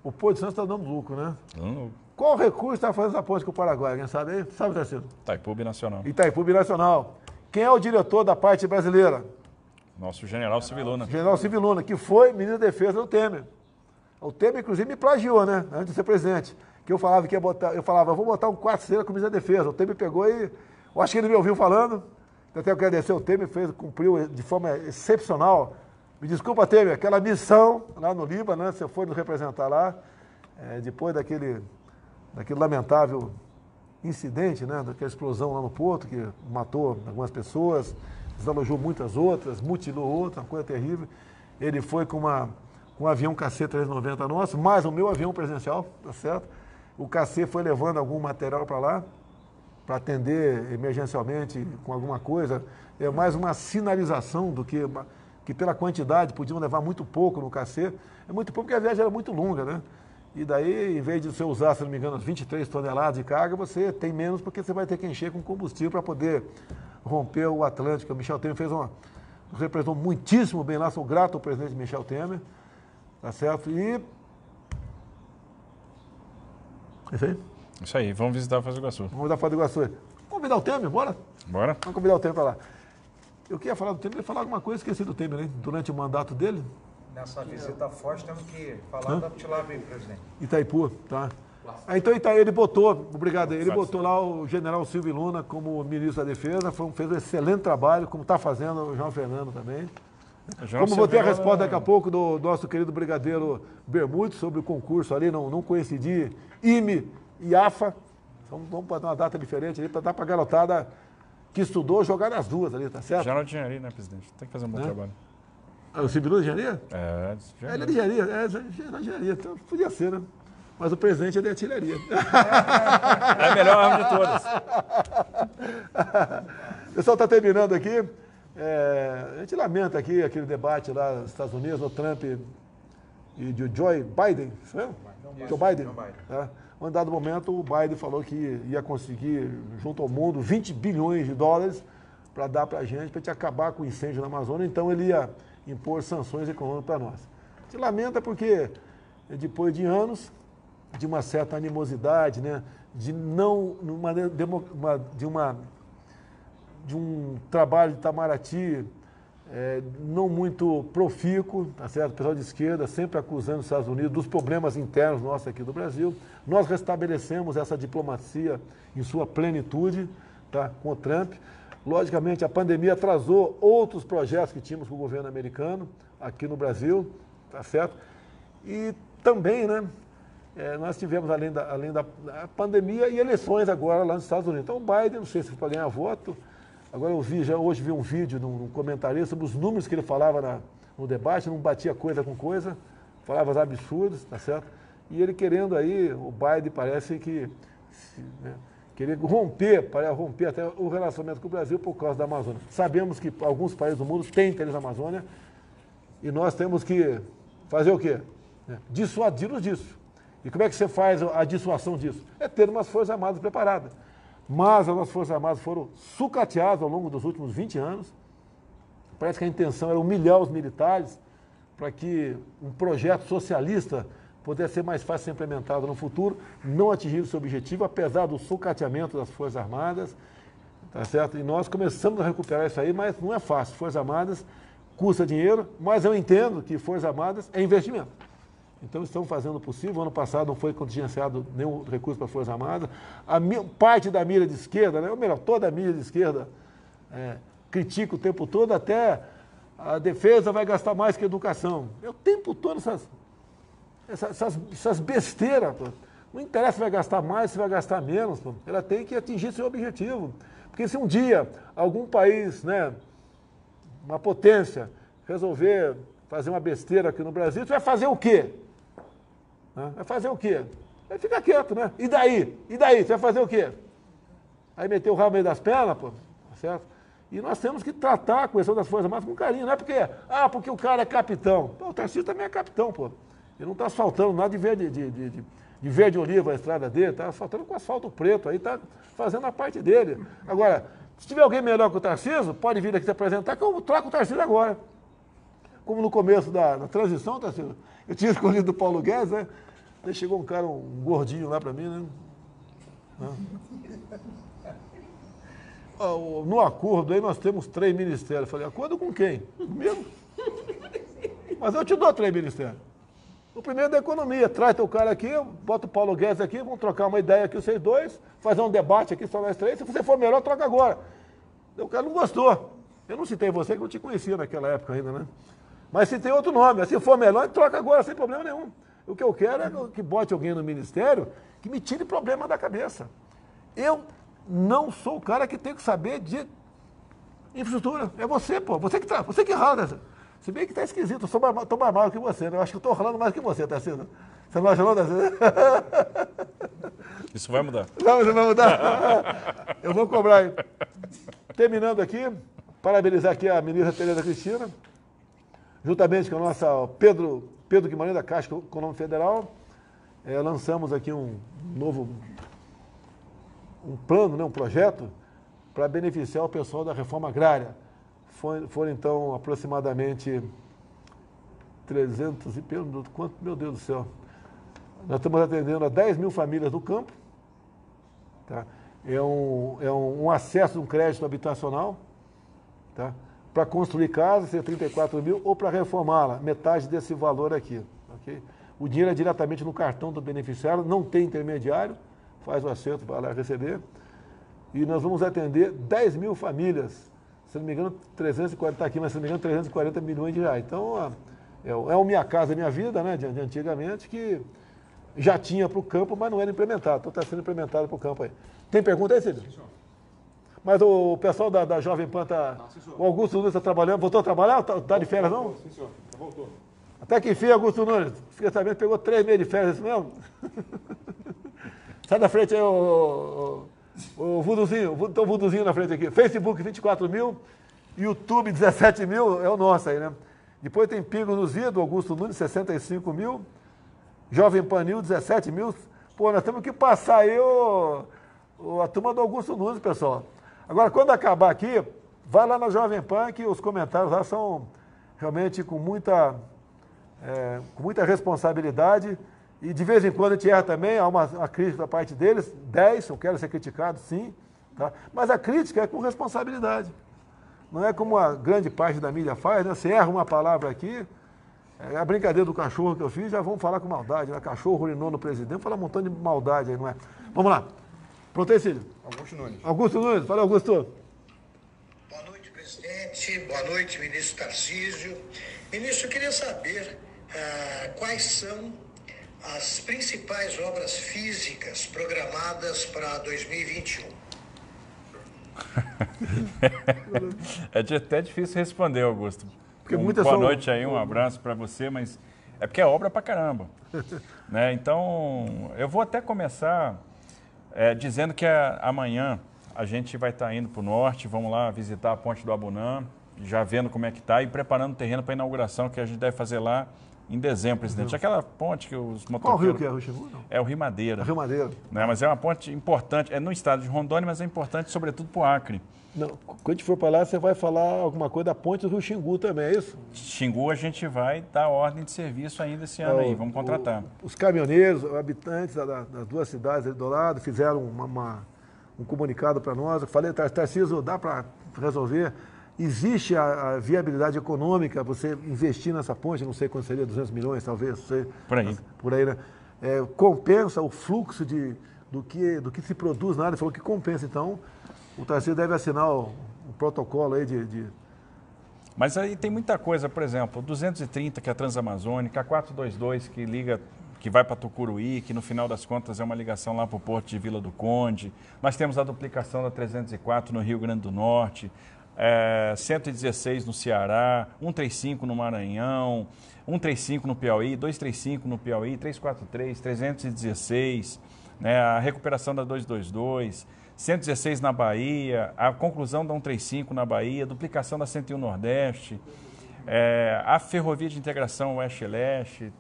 o Porto de Santos está dando lucro, né? Hum. Qual recurso está fazendo essa ponte com o Paraguai? Quem sabe aí? Sabe, Tarcísio? Itaipu Nacional. Itaipu Nacional. Quem é o diretor da parte brasileira? Nosso general Civiluna. General Civiluna, que foi ministro da Defesa do Temer. O Temer, inclusive, me plagiou, né? Antes de ser presidente. Que eu falava que ia botar, eu falava, vou botar um quarto com ministro da Defesa. O Temer pegou e. Eu acho que ele me ouviu falando. Até eu quero agradecer, o Temer fez, cumpriu de forma excepcional me desculpa, Temer, aquela missão lá no Líbano, né? Você foi nos representar lá, é, depois daquele, daquele lamentável incidente, né? Daquela explosão lá no porto, que matou algumas pessoas, desalojou muitas outras, mutilou outras, uma coisa terrível. Ele foi com, uma, com um avião KC-390 nosso, mais o meu avião presidencial, tá certo? O KC foi levando algum material para lá, para atender emergencialmente com alguma coisa. É mais uma sinalização do que que pela quantidade podiam levar muito pouco no cacê. É muito pouco porque a viagem era muito longa, né? E daí, em vez de você usar, se não me engano, 23 toneladas de carga, você tem menos porque você vai ter que encher com combustível para poder romper o Atlântico. O Michel Temer fez uma. representou muitíssimo bem lá, sou grato ao presidente Michel Temer. Tá certo? E. É isso aí? Isso aí, vamos visitar Foz do Iguaçu. Vamos visitar Foz do Iguaçu. Vamos convidar o Temer, bora? Bora. Vamos convidar o Temer para lá. Eu queria falar do Temer, ele falar alguma coisa, esqueci do Temer, hein? Durante o mandato dele. Nessa visita forte, temos que falar Hã? da Ptilave, presidente. Itaipu, tá. Ah, então Itaí, ele botou, obrigado, ele botou lá o general Silvio Luna como ministro da Defesa, foi, fez um excelente trabalho, como está fazendo o João Fernando também. Como vou ter a resposta daqui a pouco do, do nosso querido brigadeiro Bermudes sobre o concurso ali, não, não coincidir IME e AFA. Então vamos botar uma data diferente ali para dar para a garotada que estudou jogar nas duas ali, tá certo? Geral de engenharia, né, presidente? Tem que fazer um bom é? trabalho. Ah, o Cibilu de engenharia? É, de engenharia. Ele é de engenharia, é, de engenharia, então podia ser, né? Mas o presidente é de artilharia. É a melhor arma de todas. o pessoal está terminando aqui. É, a gente lamenta aqui aquele debate lá nos Estados Unidos, o Trump e de Joe Biden, isso mesmo? Joe Biden. É. Um dado momento, o Biden falou que ia conseguir, junto ao mundo, 20 bilhões de dólares para dar para a gente, para gente acabar com o incêndio na Amazônia. Então, ele ia impor sanções econômicas para nós. Gente lamenta porque, depois de anos de uma certa animosidade, né, de não, de uma de um trabalho de Itamaraty é, não muito profícuo, tá certo? O pessoal de esquerda sempre acusando os Estados Unidos dos problemas internos nossos aqui do Brasil. Nós restabelecemos essa diplomacia em sua plenitude tá? com o Trump. Logicamente, a pandemia atrasou outros projetos que tínhamos com o governo americano aqui no Brasil, tá certo? E também, né, é, nós tivemos, além, da, além da pandemia, e eleições agora lá nos Estados Unidos. Então, o Biden, não sei se para ganhar voto, Agora eu vi, já hoje vi um vídeo num, num comentário sobre os números que ele falava na, no debate, não batia coisa com coisa, falava os absurdos, tá certo? E ele querendo aí, o Biden parece que né, querer romper, para romper até o relacionamento com o Brasil por causa da Amazônia. Sabemos que alguns países do mundo têm interesse na Amazônia e nós temos que fazer o quê? É, dissuadir-nos disso. E como é que você faz a dissuasão disso? É ter umas forças armadas preparadas. Mas as nossas Forças Armadas foram sucateadas ao longo dos últimos 20 anos. Parece que a intenção era humilhar os militares para que um projeto socialista pudesse ser mais fácil de ser implementado no futuro, não atingir o seu objetivo, apesar do sucateamento das Forças Armadas. Tá certo? E nós começamos a recuperar isso aí, mas não é fácil. Forças Armadas custa dinheiro, mas eu entendo que Forças Armadas é investimento. Então estamos fazendo o possível. Ano passado não foi contingenciado nenhum recurso para as Forças Armadas. A parte da mira de esquerda, né, ou melhor, toda a mira de esquerda é, critica o tempo todo, até a defesa vai gastar mais que a educação. É o tempo todo essas, essas, essas besteiras. Pô. Não interessa se vai gastar mais, se vai gastar menos. Pô. Ela tem que atingir seu objetivo. Porque se um dia algum país, né, uma potência, resolver fazer uma besteira aqui no Brasil, você vai fazer o quê? Vai fazer o quê? Vai ficar quieto, né? E daí? E daí? Você vai fazer o quê? Aí meter o rabo no meio das pernas, pô, tá certo? E nós temos que tratar a questão das Forças Armadas com carinho, não é porque, ah, porque o cara é capitão. Pô, o Tarcísio também é capitão, pô. Ele não está asfaltando nada de verde, de, de, de, de verde oliva a estrada dele, está asfaltando com asfalto preto, aí está fazendo a parte dele. Agora, se tiver alguém melhor que o Tarcísio, pode vir aqui se apresentar, que eu troco o Tarcísio agora. Como no começo da, da transição, Tarcísio, eu tinha escolhido o Paulo Guedes, né? Aí chegou um cara, um gordinho lá para mim, né? No acordo aí nós temos três ministérios. Eu falei, acordo com quem? Comigo. Mas eu te dou três ministérios. O primeiro é da economia. Traz teu cara aqui, bota o Paulo Guedes aqui, vamos trocar uma ideia aqui, vocês dois, fazer um debate aqui só nós três. Se você for melhor, troca agora. O cara não gostou. Eu não citei você, que eu te conhecia naquela época ainda, né? Mas se tem outro nome, se for melhor, troca agora, sem problema nenhum. O que eu quero é que bote alguém no ministério que me tire problema da cabeça. Eu não sou o cara que tem que saber de infraestrutura. É você, pô. Você que, tá, você que rala. Se bem que está esquisito, eu sou mais, tô mais mal que você, né? Eu acho que eu estou ralando mais que você, tá sendo? Você não acha não, Tarcísio? Isso vai mudar. Não, isso vai mudar. Eu vou cobrar. Terminando aqui, parabenizar aqui a ministra Tereza Cristina, juntamente com a nossa Pedro Pedro Guimarães, da Caixa Econômica Federal, é, lançamos aqui um novo um plano, né, um projeto, para beneficiar o pessoal da reforma agrária. Foram, então aproximadamente 300 e pelo quanto, meu Deus do céu. Nós estamos atendendo a 10 mil famílias do campo. Tá? É, um, é um, um acesso a um crédito habitacional. Tá? Para construir casa, ser 34 mil, ou para reformá-la, metade desse valor aqui. Okay? O dinheiro é diretamente no cartão do beneficiário, não tem intermediário, faz o acerto para lá receber. E nós vamos atender 10 mil famílias, se não me engano, 340, está aqui, mas se não me engano, 340 milhões de reais. Então, é, é o Minha Casa Minha Vida, né, de, de antigamente, que já tinha para o campo, mas não era implementado. Então está sendo implementado para o campo aí. Tem pergunta aí, Cílio? Mas o pessoal da, da Jovem Pan tá. o Augusto Nunes está trabalhando. Voltou a trabalhar? Está tá de férias, não? Sim, senhor. Voltou. Até que enfim, Augusto Nunes. Fiquei sabendo que pegou três meses de férias, é isso mesmo? Sai da frente aí, o, o, o Vuduzinho. Tem o Vuduzinho na frente aqui. Facebook 24 mil, YouTube 17 mil, é o nosso aí, né? Depois tem Pingo no Zia, do Augusto Nunes, 65 mil. Jovem Panil, 17 mil. Pô, nós temos que passar aí o, o- a turma do Augusto Nunes, pessoal. Agora, quando acabar aqui, vai lá na Jovem Pan, que os comentários lá são realmente com muita, é, com muita responsabilidade. E de vez em quando a gente erra também, há uma, uma crítica da parte deles. 10, eu quero ser criticado, sim. Tá? Mas a crítica é com responsabilidade. Não é como a grande parte da mídia faz, né? Você erra uma palavra aqui, é a brincadeira do cachorro que eu fiz, já vão falar com maldade, né? Cachorro urinou no presidente, falar um montão de maldade aí, não é? Vamos lá. Pronto aí, Cílio? Augusto Nunes. Augusto Nunes, fala Augusto. Boa noite, presidente. Boa noite, ministro Tarcísio. Ministro, eu queria saber ah, quais são as principais obras físicas programadas para 2021. É de- até difícil responder, Augusto. Porque Um boa são- noite aí, um abraço para você, mas é porque é obra pra caramba. né? Então, eu vou até começar é, dizendo que a- amanhã a gente vai estar indo para o norte, vamos lá visitar a ponte do Abunã, já vendo como é que está e preparando o terreno para a inauguração que a gente deve fazer lá em dezembro, presidente. Aquela ponte que os Uhum. Qual rio motoqueiros... que é? Xingu? Não. É o Rio Madeira. Rio Madeira. Né? Mas é uma ponte importante, é no estado de Rondônia, mas é importante sobretudo para o Acre. Não, quando a gente for para lá, você vai falar alguma coisa da ponte do Rio Xingu também, é isso? Xingu a gente vai dar ordem de serviço ainda esse ano aí, vamos contratar. O- os caminhoneiros, habitantes da- da- das duas cidades ali do lado, fizeram uma- uma- um comunicado para nós. Eu falei, "Tar- Tarcísio, dá para resolver. Existe a, a viabilidade econômica, você investir nessa ponte, não sei quanto seria, 200 milhões talvez, sei. Por aí. Por aí, né? É, compensa o fluxo de, do, que, do que se produz na área. Ele falou que compensa. Então, o Tarcísio deve assinar o, o protocolo aí de, de Mas aí tem muita coisa, por exemplo, 230 que é a Transamazônica, a 422 que liga, que vai para Tucuruí, que no final das contas é uma ligação lá para o Porto de Vila do Conde. Nós temos a duplicação da 304 no Rio Grande do Norte, é, 116 no Ceará, 135 no Maranhão, 135 no Piauí, 235 no Piauí, 343, 316, né, a recuperação da 222, 116 na Bahia, a conclusão da 135 na Bahia, duplicação da 101 Nordeste, é, a ferrovia de integração Oeste-Leste,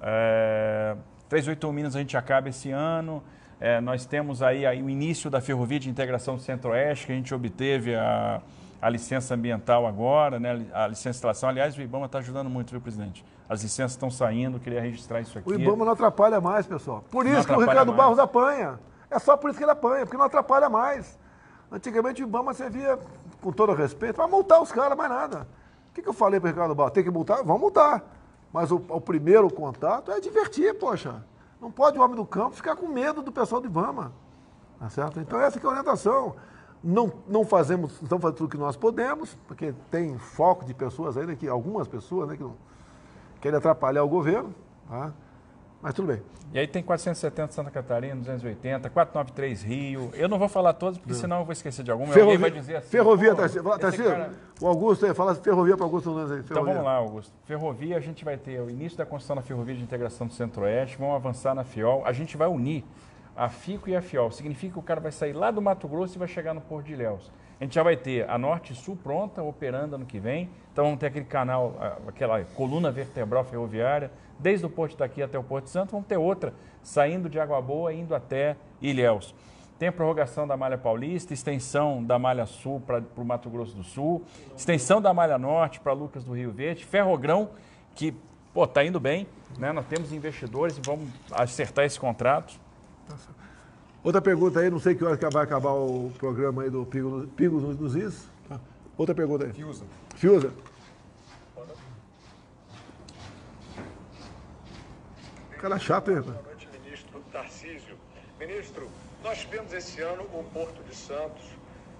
é, 381 Minas a gente acaba esse ano. É, nós temos aí, aí o início da ferrovia de integração Centro-Oeste, que a gente obteve a, a licença ambiental agora, né, a licença de instalação. Aliás, o IBAMA está ajudando muito, viu, presidente? As licenças estão saindo, queria registrar isso aqui. O Ibama não atrapalha mais, pessoal. Por isso que o Ricardo mais. Barros apanha. É só por isso que ele apanha, porque não atrapalha mais. Antigamente o Ibama servia, com todo respeito, para multar os caras, mais nada. O que, que eu falei para o Ricardo Barros? Tem que multar? Vamos multar. Mas o, o primeiro contato é divertir, poxa. Não pode o homem do campo ficar com medo do pessoal do Ibama. Tá certo? Então essa é a orientação. Não, não fazemos, estamos fazendo tudo o que nós podemos, porque tem foco de pessoas ainda, que algumas pessoas né, que não querem atrapalhar o governo. Tá? Mas tudo bem. E aí tem 470 Santa Catarina, 280, 493 Rio. Eu não vou falar todos, porque senão eu vou esquecer de algum. Alguém Ferrovia, vai dizer assim. ferrovia "Pô, Tarcísio. Tarcísio, cara-" o Augusto aí, fala ferrovia para Augusto Nunes aí. Então vamos lá, Augusto. Ferrovia, a gente vai ter o início da construção da ferrovia de integração do Centro-Oeste, vamos avançar na FIOL. A gente vai unir a FICO e a FIOL. Significa que o cara vai sair lá do Mato Grosso e vai chegar no Porto de Ilhéus. A gente já vai ter a Norte e Sul pronta, operando ano que vem. Então vamos ter aquele canal, aquela coluna vertebral ferroviária, desde o Porto daqui até o Porto Santo. Vamos ter outra saindo de Água Boa indo até Ilhéus. Tem a prorrogação da Malha Paulista, extensão da Malha Sul para o Mato Grosso do Sul, extensão da Malha Norte para Lucas do Rio Verde, Ferrogrão, que pô, tá indo bem, né? Nós temos investidores e vamos acertar esse contrato. Outra pergunta aí, não sei que hora que vai acabar o programa aí do Pingo, Pingo nos, Is. Tá. Outra pergunta aí. Fiusa. Fiuza. Cara chato, hein? Boa noite, ministro Tarcísio. Ministro, nós tivemos esse ano o Porto de Santos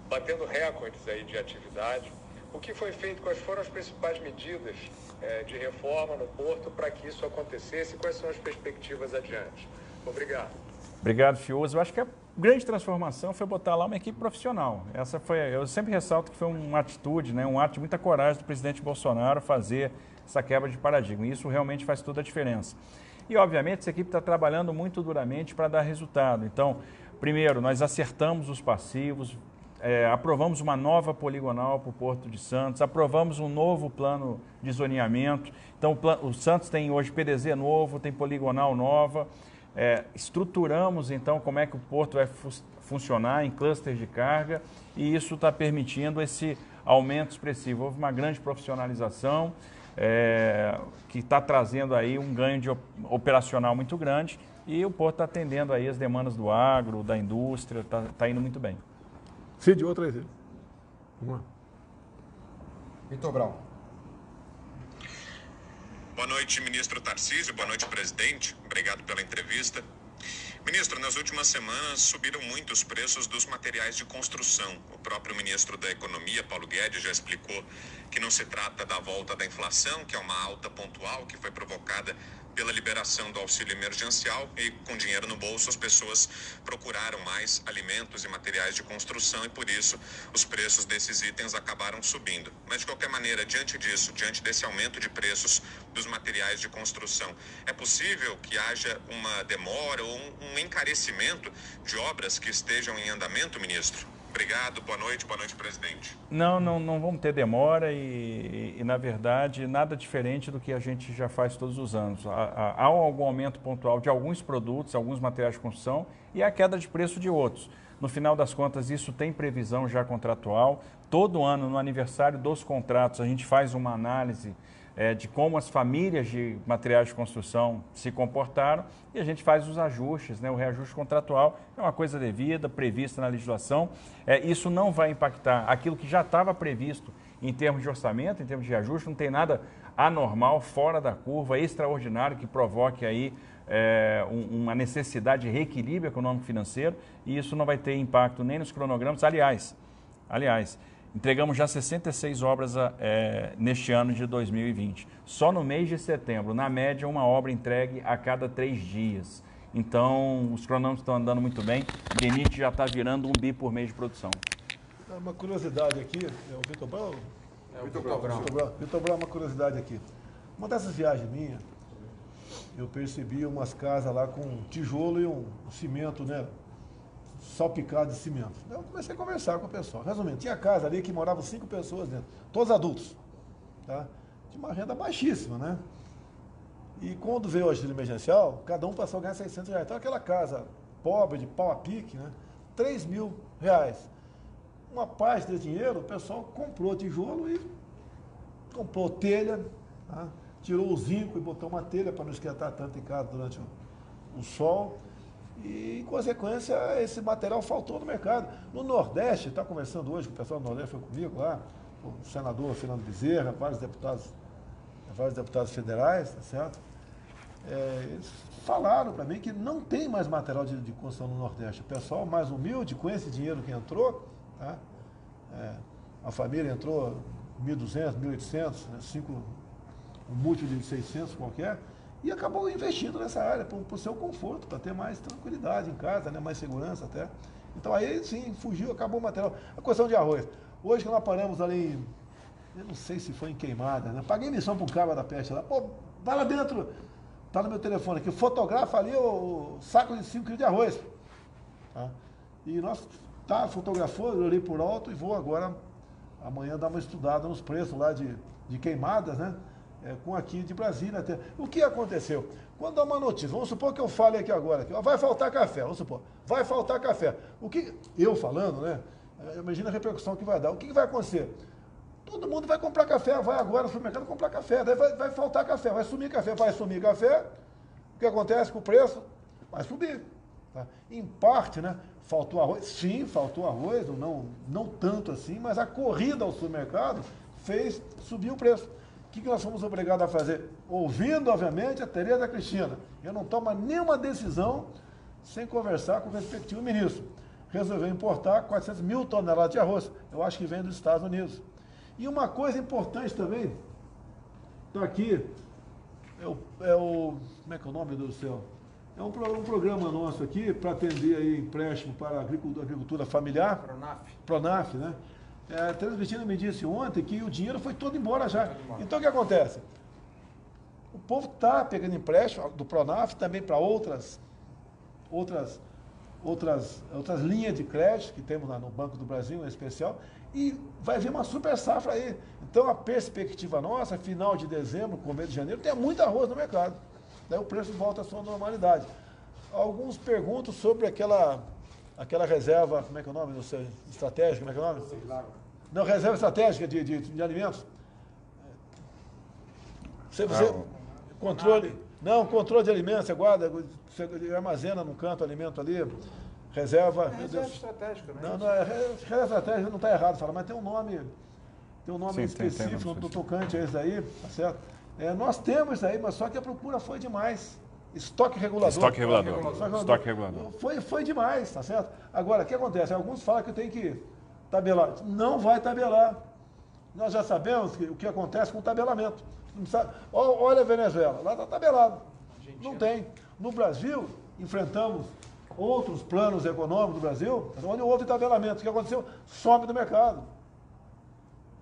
batendo recordes aí de atividade. O que foi feito? Quais foram as principais medidas eh, de reforma no Porto para que isso acontecesse? Quais são as perspectivas adiante? Obrigado. Obrigado, Fioso. Eu acho que a grande transformação foi botar lá uma equipe profissional. Essa foi, eu sempre ressalto que foi uma atitude, né, um ato de muita coragem do presidente Bolsonaro fazer essa quebra de paradigma. E isso realmente faz toda a diferença. E, obviamente, essa equipe está trabalhando muito duramente para dar resultado. Então, primeiro, nós acertamos os passivos, é, aprovamos uma nova poligonal para o Porto de Santos, aprovamos um novo plano de zoneamento. Então, o, o Santos tem hoje PDZ novo, tem poligonal nova. É, estruturamos, então, como é que o porto vai fu- funcionar em clusters de carga e isso está permitindo esse aumento expressivo. Houve uma grande profissionalização é, que está trazendo aí um ganho de op- operacional muito grande e o porto está atendendo aí as demandas do agro, da indústria, está indo muito bem. Cid, outra aí, Cid. Vamos lá. Vitor Brown. Boa noite, ministro Tarcísio. Boa noite, presidente. Obrigado pela entrevista. Ministro, nas últimas semanas subiram muito os preços dos materiais de construção. O próprio ministro da Economia, Paulo Guedes, já explicou que não se trata da volta da inflação, que é uma alta pontual que foi provocada pela liberação do auxílio emergencial e com dinheiro no bolso as pessoas procuraram mais alimentos e materiais de construção e por isso os preços desses itens acabaram subindo. Mas de qualquer maneira, diante disso, diante desse aumento de preços dos materiais de construção, é possível que haja uma demora ou um, encarecimento de obras que estejam em andamento, ministro? Obrigado, boa noite, boa noite, presidente. Não, não, não vamos ter demora e, e, na verdade, nada diferente do que a gente já faz todos os anos. Há, há, há algum aumento pontual de alguns produtos, alguns materiais de construção e a queda de preço de outros. No final das contas, isso tem previsão já contratual. Todo ano, no aniversário dos contratos, a gente faz uma análise é, de como as famílias de materiais de construção se comportaram e a gente faz os ajustes, né? o reajuste contratual é uma coisa devida, prevista na legislação. É, isso não vai impactar aquilo que já estava previsto em termos de orçamento, em termos de reajuste, não tem nada anormal, fora da curva, extraordinário que provoque aí é, um, uma necessidade de reequilíbrio econômico-financeiro e isso não vai ter impacto nem nos cronogramas. Aliás, aliás, Entregamos já 66 obras é, neste ano de 2020. Só no mês de setembro, na média, uma obra entregue a cada três dias. Então, os cronômetros estão andando muito bem. DENIT já está virando um bi por mês de produção. Uma curiosidade aqui, é o Vitor Brown? É o Vitor Brown. Vitor Brown. Uma curiosidade aqui. Uma dessas viagens minhas, eu percebi umas casas lá com tijolo e um cimento, né? Salpicado de cimento. Eu comecei a conversar com o pessoal. Resumindo, tinha casa ali que moravam cinco pessoas dentro, todos adultos. Tá? Tinha uma renda baixíssima, né? E quando veio o auxílio emergencial, cada um passou a ganhar 600 reais. Então aquela casa pobre, de pau a pique, né? 3 mil reais. Uma parte desse dinheiro, o pessoal comprou tijolo e comprou telha, tá? tirou o zinco e botou uma telha para não esquentar tanto em casa durante o, o sol. E, em consequência, esse material faltou no mercado. No Nordeste, está conversando hoje, o pessoal do Nordeste foi comigo lá, o senador Fernando Bezerra, vários deputados, vários deputados federais, tá certo? É, eles falaram para mim que não tem mais material de, de, construção no Nordeste. O pessoal mais humilde, com esse dinheiro que entrou, tá? É, a família entrou 1.200, 1.800, né? Cinco, um múltiplo de 600 qualquer, e acabou investindo nessa área para o seu conforto, para ter mais tranquilidade em casa, né? mais segurança até. Então aí sim, fugiu, acabou o material. A questão de arroz. Hoje que nós paramos ali, eu não sei se foi em queimada, né? Paguei missão para um cara da peste lá, pô, vai lá dentro, tá no meu telefone aqui, fotografa ali o saco de 5 quilos de arroz. Tá? E nós, tá, fotografou, eu olhei por alto e vou agora, amanhã dar uma estudada nos preços lá de, de queimadas, né? É, com aqui de Brasília até. O que aconteceu? Quando dá uma notícia, vamos supor que eu fale aqui agora, que vai faltar café, vamos supor, vai faltar café. O que, eu falando, né? Imagina a repercussão que vai dar. O que, que vai acontecer? Todo mundo vai comprar café, vai agora no supermercado comprar café, daí vai, vai faltar café, vai sumir café, vai sumir café. O que acontece com o preço? Vai subir. Tá? Em parte, né? Faltou arroz? Sim, faltou arroz, não, não tanto assim, mas a corrida ao supermercado fez subir o preço. O que, que nós fomos obrigados a fazer? Ouvindo, obviamente, a Tereza Cristina. Eu não tomo nenhuma decisão sem conversar com o respectivo ministro. Resolveu importar 400 mil toneladas de arroz. Eu acho que vem dos Estados Unidos. E uma coisa importante também, está aqui, é o, é o, Como é que é o nome do céu? É um, um programa nosso aqui para atender aí empréstimo para a agricultura, agricultura familiar. Pronaf. Pronaf, né? É, Cristina me disse ontem que o dinheiro foi todo embora já. Então o que acontece? O povo está pegando empréstimo do Pronaf também para outras, outras outras, outras linhas de crédito que temos lá no Banco do Brasil, em especial, e vai vir uma super safra aí. Então a perspectiva nossa, final de dezembro, começo de janeiro, tem muito arroz no mercado. Daí o preço volta à sua normalidade. Alguns perguntam sobre aquela, aquela reserva, como é que é o nome? Não estratégica, como é que é o nome? Não, reserva estratégica de, de, de alimentos. Você, você, controle. Não, controle de alimentos, você guarda, você armazena num canto alimento ali, reserva. meu Reserva estratégica, né? Não, não, é, reserva estratégica não está errado falar, mas tem um nome, tem um nome Sim, tem- tem específico do tocante a esse daí, tá certo? É, nós temos isso aí, mas só que a procura foi demais. Estoque regulador. Estoque regulador. Estoque Estoque regulador. Foi, foi demais, tá certo? Agora, o que acontece? Alguns falam que tem que tabelar. Não vai tabelar. Nós já sabemos que- o que acontece com o tabelamento. Precisa- Olha a Venezuela, lá está tabelado. Não tem. No Brasil, enfrentamos outros planos econômicos do Brasil, onde houve tabelamento. O que aconteceu? Some do mercado.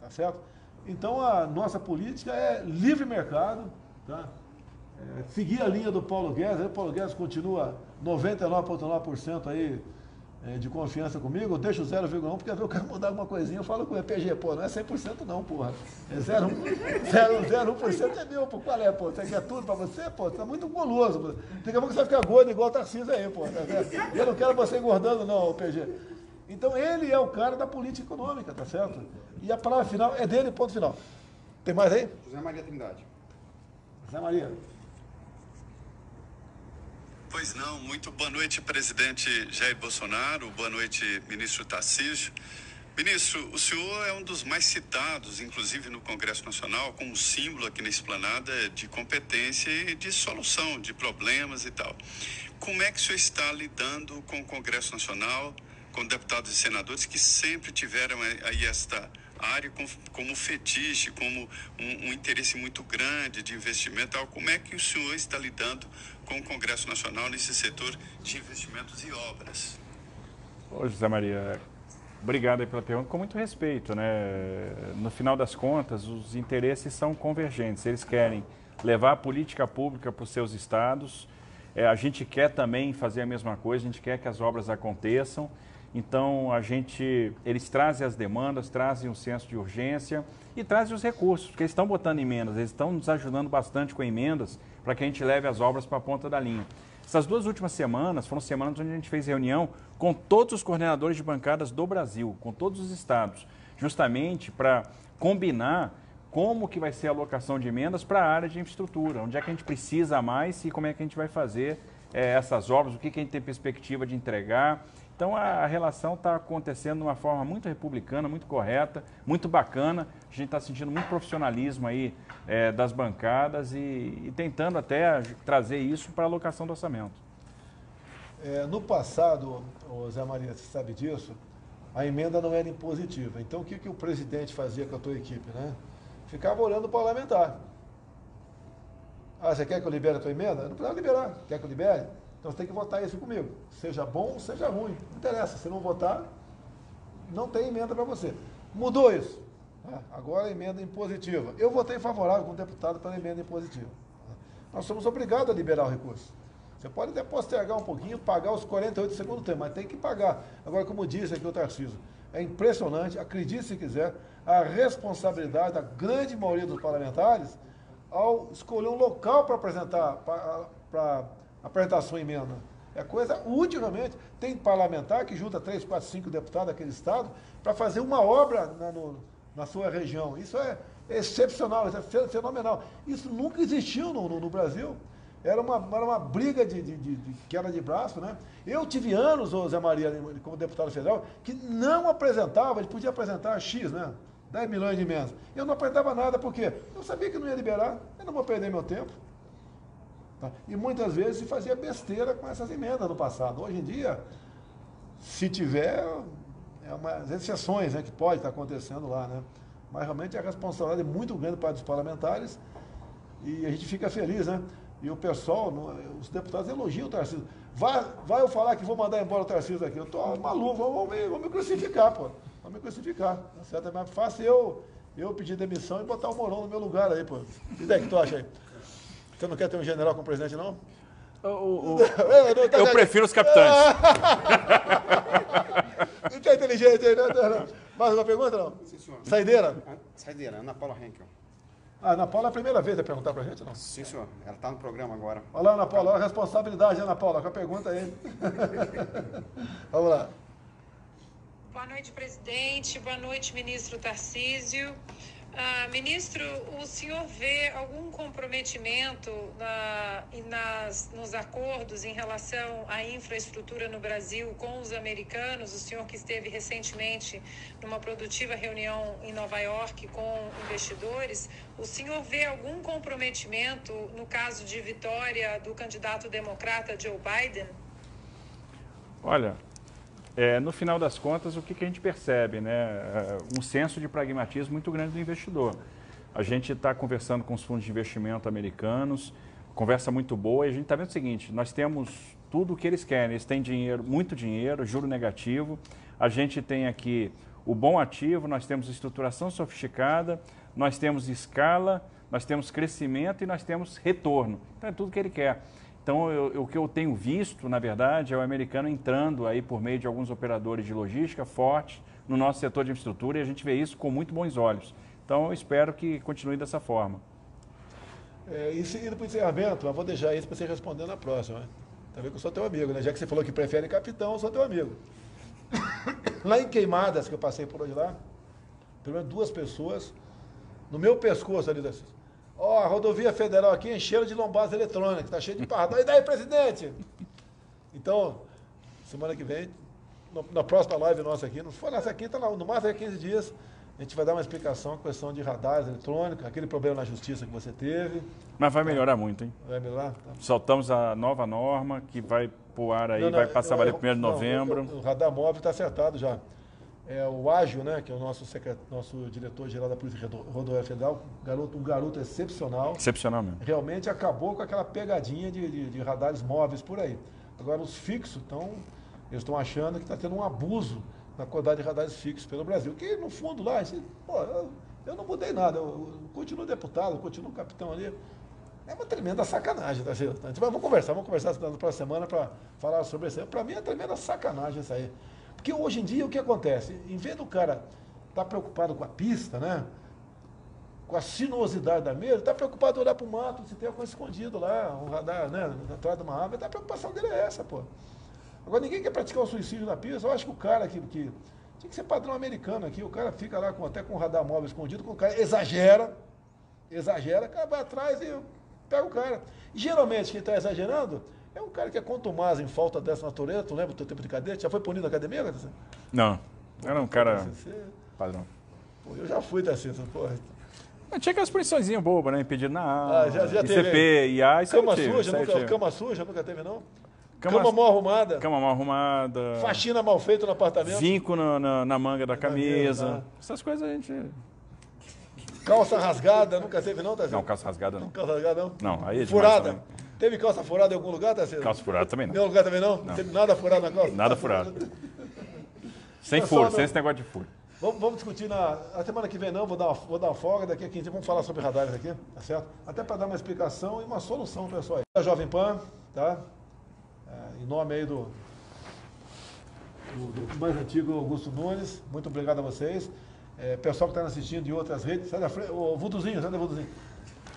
Tá certo? Então a nossa política é livre mercado, tá? É, seguir a linha do Paulo Guedes, aí o Paulo Guedes continua 99,9% aí de confiança comigo, eu deixo 0,1, porque eu quero mudar alguma coisinha, eu falo com o EPG, pô, não é 100% não, porra. É 0,1% é meu, pô, qual é, pô? Você quer tudo pra você, pô? Você tá muito goloso, pô. Daqui a pouco você vai ficar gordo igual o Tarcísio aí, pô. tá certo? Eu não quero você engordando não, PG. Então ele é o cara da política econômica, tá certo? E a palavra final é dele, ponto final. Tem mais aí? José Maria Trindade. Zé Maria. Pois não, muito boa noite, presidente Jair Bolsonaro, boa noite, ministro Tarcísio. Ministro, o senhor é um dos mais citados, inclusive no Congresso Nacional, como símbolo aqui na esplanada de competência e de solução de problemas e tal. Como é que o senhor está lidando com o Congresso Nacional, com deputados e senadores que sempre tiveram aí esta área com- como fetiche, como um, um interesse muito grande de investimento. Tal. Como é que o senhor está lidando com o Congresso Nacional nesse setor de investimentos e obras? Ô, José Maria, obrigado pela pergunta, com muito respeito, né? No final das contas, os interesses são convergentes. Eles querem levar a política pública para os seus estados. É, a gente quer também fazer a mesma coisa, a gente quer que as obras aconteçam. Então, a gente, eles trazem as demandas, trazem um senso de urgência e trazem os recursos, porque eles estão botando emendas, eles estão nos ajudando bastante com emendas para que a gente leve as obras para a ponta da linha. Essas duas últimas semanas foram semanas onde a gente fez reunião com todos os coordenadores de bancadas do Brasil, com todos os estados, justamente para combinar como que vai ser a alocação de emendas para a área de infraestrutura, onde é que a gente precisa mais e como é que a gente vai fazer eh, essas obras, o que, que a gente tem perspectiva de entregar. Então a, relação está acontecendo de uma forma muito republicana, muito correta, muito bacana. A gente está sentindo muito profissionalismo aí eh, das bancadas e, e tentando até trazer isso para a alocação do orçamento. É, no passado, Zé Maria, você sabe disso, a emenda não era impositiva. Então o que, que o presidente fazia com a tua equipe, né? Ficava olhando o parlamentar. Ah, você quer que eu libere a tua emenda? Não precisava liberar. Quer que eu libere? Então você tem que votar isso comigo. Seja bom ou seja ruim. Não interessa. Se não votar, não tem emenda para você. Mudou isso. né? Agora emenda impositiva. Eu votei favorável como deputado pela emenda impositiva. Nós somos obrigados a liberar o recurso. Você pode até postergar um pouquinho, pagar os 48 do segundo tempo, mas tem que pagar. Agora, como disse aqui o Tarcísio, é impressionante, acredite se quiser, a responsabilidade da grande maioria dos parlamentares ao escolher um local para apresentar, para apresentar a sua emenda. É coisa útil realmente. Tem parlamentar que junta 3, 4, 5 deputados daquele estado para fazer uma obra na, no- na sua região. Isso é excepcional, isso é fe- fenomenal. Isso nunca existiu no, no- no Brasil. Era uma, era uma briga de, de, de- de queda de braço, né? Eu tive anos, Zé Maria, como deputado federal, que não apresentava, ele podia apresentar X, né? 10 milhões de emendas. Eu não apresentava nada, porque eu sabia que não ia liberar, eu não vou perder meu tempo. Tá? E muitas vezes se fazia besteira com essas emendas no passado. Hoje em dia, se tiver, é umas exceções né, que pode estar acontecendo lá. Né? Mas realmente a responsabilidade é muito grande para os parlamentares e a gente fica feliz, né? E o pessoal, os deputados elogiam o Tarcísio. Vai, vai eu falar que vou mandar embora o Tarcísio aqui. Eu tô maluco, vão, me, vão me crucificar, pô. Vão me crucificar. Tá certo? É mais fácil eu, eu pedir demissão e botar o Morão no meu lugar aí, pô. E daí, o que tu acha aí? Você não quer ter um general como presidente, não? O- o- o- não tá- eu prefiro os capitães. Não tá inteligente aí, não. Mais uma pergunta, não? Sim, senhor. Saideira? Saideira, Ana Paula Henkel. Ah, Ana Paula é a primeira vez a perguntar pra gente, não? Sim, senhor. Ela está no programa agora. Olha lá, Ana Paula, olha a responsabilidade, Ana Paula, com a pergunta aí. Vamos lá. Boa noite, presidente. Boa noite, ministro Tarcísio. Ah, ministro, o senhor vê algum comprometimento na, nas, nos acordos em relação à infraestrutura no Brasil com os americanos? O senhor que esteve recentemente numa produtiva reunião em Nova York com investidores, o senhor vê algum comprometimento no caso de vitória do candidato democrata Joe Biden? Olha, é, no final das contas, o que, que a gente percebe? Né? É, Um senso de pragmatismo muito grande do investidor. A gente está conversando com os fundos de investimento americanos, conversa muito boa, e a gente está vendo o seguinte: nós temos tudo o que eles querem. Eles têm dinheiro, muito dinheiro, juro negativo. A gente tem aqui o bom ativo, nós temos estruturação sofisticada, nós temos escala, nós temos crescimento e nós temos retorno. Então é tudo que ele quer. Então, eu- o que eu tenho visto, na verdade, é o americano entrando aí por meio de alguns operadores de logística fortes no nosso setor de infraestrutura e a gente vê isso com muito bons olhos. Então, eu espero que continue dessa forma. É, e seguindo para o encerramento, eu vou deixar isso para você responder na próxima. Né? Tá vendo que eu sou teu amigo, né? Já que você falou que prefere capitão, eu sou teu amigo. lá em Queimadas, que eu passei por hoje lá, pelo menos duas pessoas, no meu pescoço ali, assim, ó, a rodovia federal aqui encheram de lombadas eletrônicas, tá cheio de parada. E daí, presidente? Então, semana que vem, no- na próxima live nossa aqui, não for nessa quinta, não, no máximo é 15 dias, a gente vai dar uma explicação com questão de radares eletrônicos, aquele problema na justiça que você teve. Mas vai melhorar muito, hein? Vai melhorar? Tá. Soltamos a nova norma que vai pro ar aí, Não, não, vai passar a valer eu- 1 de não, novembro. O, o radar móvel está acertado já. É, o Ágil, né, que é o nosso, nosso diretor-geral da Polícia Rodo- Rodoviária Federal, garoto, um garoto excepcional. Excepcional mesmo. Realmente acabou com aquela pegadinha de, de- de radares móveis por aí. Agora, os fixos estão. Eles estão achando que está tendo um abuso na quantidade de radares fixos pelo Brasil. Que, no fundo, lá, assim, pô, eu, eu não mudei nada. Eu, eu continuo deputado, eu continuo capitão ali. É uma tremenda sacanagem, tá gente vai, vamos conversar, vamos conversar na próxima semana para falar sobre isso aí. Para mim é tremenda sacanagem isso aí. Porque hoje em dia o que acontece? Em vez do cara estar preocupado com a pista, né? Com a sinuosidade da mesa, está preocupado em olhar para o mato, se tem alguma escondido lá, um radar, né? Atrás de uma árvore, então a preocupação dele é essa, pô. Agora ninguém quer praticar o suicídio na pista. Eu acho que o cara que, que tinha que ser padrão americano aqui, o cara fica lá com, até com o radar móvel escondido, com o cara exagera, exagera, o cara vai atrás e pega o cara. Geralmente, quem está exagerando é um cara que é contumaz em falta dessa natureza. Tu lembra do teu tempo de cadete? Já foi punido na academia? Não, era um cara padrão. Pô, eu já fui, Tarcísio, porra. Mas tinha aquelas puniçõezinhas bobas, né? Impedido na aula, Ah, já, já ICP, teve. IA, isso cama tive, suja, nunca, cama suja nunca teve, não? Cama- Cama, mal arrumada. Cama mal arrumada. Faxina mal feita no apartamento. Vinco na, na- na manga da camisa. tá. Essas coisas a gente. Calça rasgada, nunca teve, não, Tarcísio? Não, calça rasgada não. Calça rasgada, não? Não, aí é Furada. também. Teve calça furada em algum lugar, Tarcísio? Calça furada também Em não. nenhum lugar também não? Não teve nada furado na calça? Nada furado. Sem furo, não- sem esse negócio de furo. Vamos, vamos discutir na, na semana que vem, não. Vou dar, uma, vou dar uma folga. Daqui a 15 dias vamos falar sobre radares aqui, tá certo? Até para dar uma explicação e uma solução, pessoal. Da Jovem Pan, tá? É, em nome aí do, do, do mais antigo Augusto Nunes, muito obrigado a vocês. É, pessoal que está assistindo de outras redes, sai da frente. Ô, Vuduzinho, sai da Vuduzinho.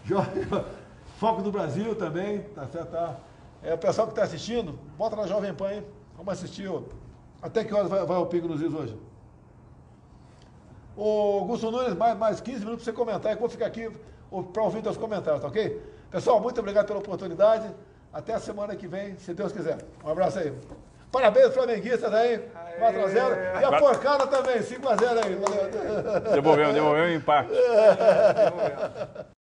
Jo- Foco do Brasil também, tá certo? Tá? É, o pessoal que está assistindo, bota na Jovem Pan aí. Vamos assistir. ó. Até que horas vai, vai o Pingo nos Is hoje? Ô, Augusto Nunes, mais, mais 15 minutos para você comentar, que eu vou ficar aqui para ouvir teus comentários, tá ok? Pessoal, muito obrigado pela oportunidade. Até a semana que vem, se Deus quiser. Um abraço aí. Parabéns, flamenguistas aí. 4x0. E a porcada também, 5x0 aí. Valeu. Devolveu, devolveu o empate.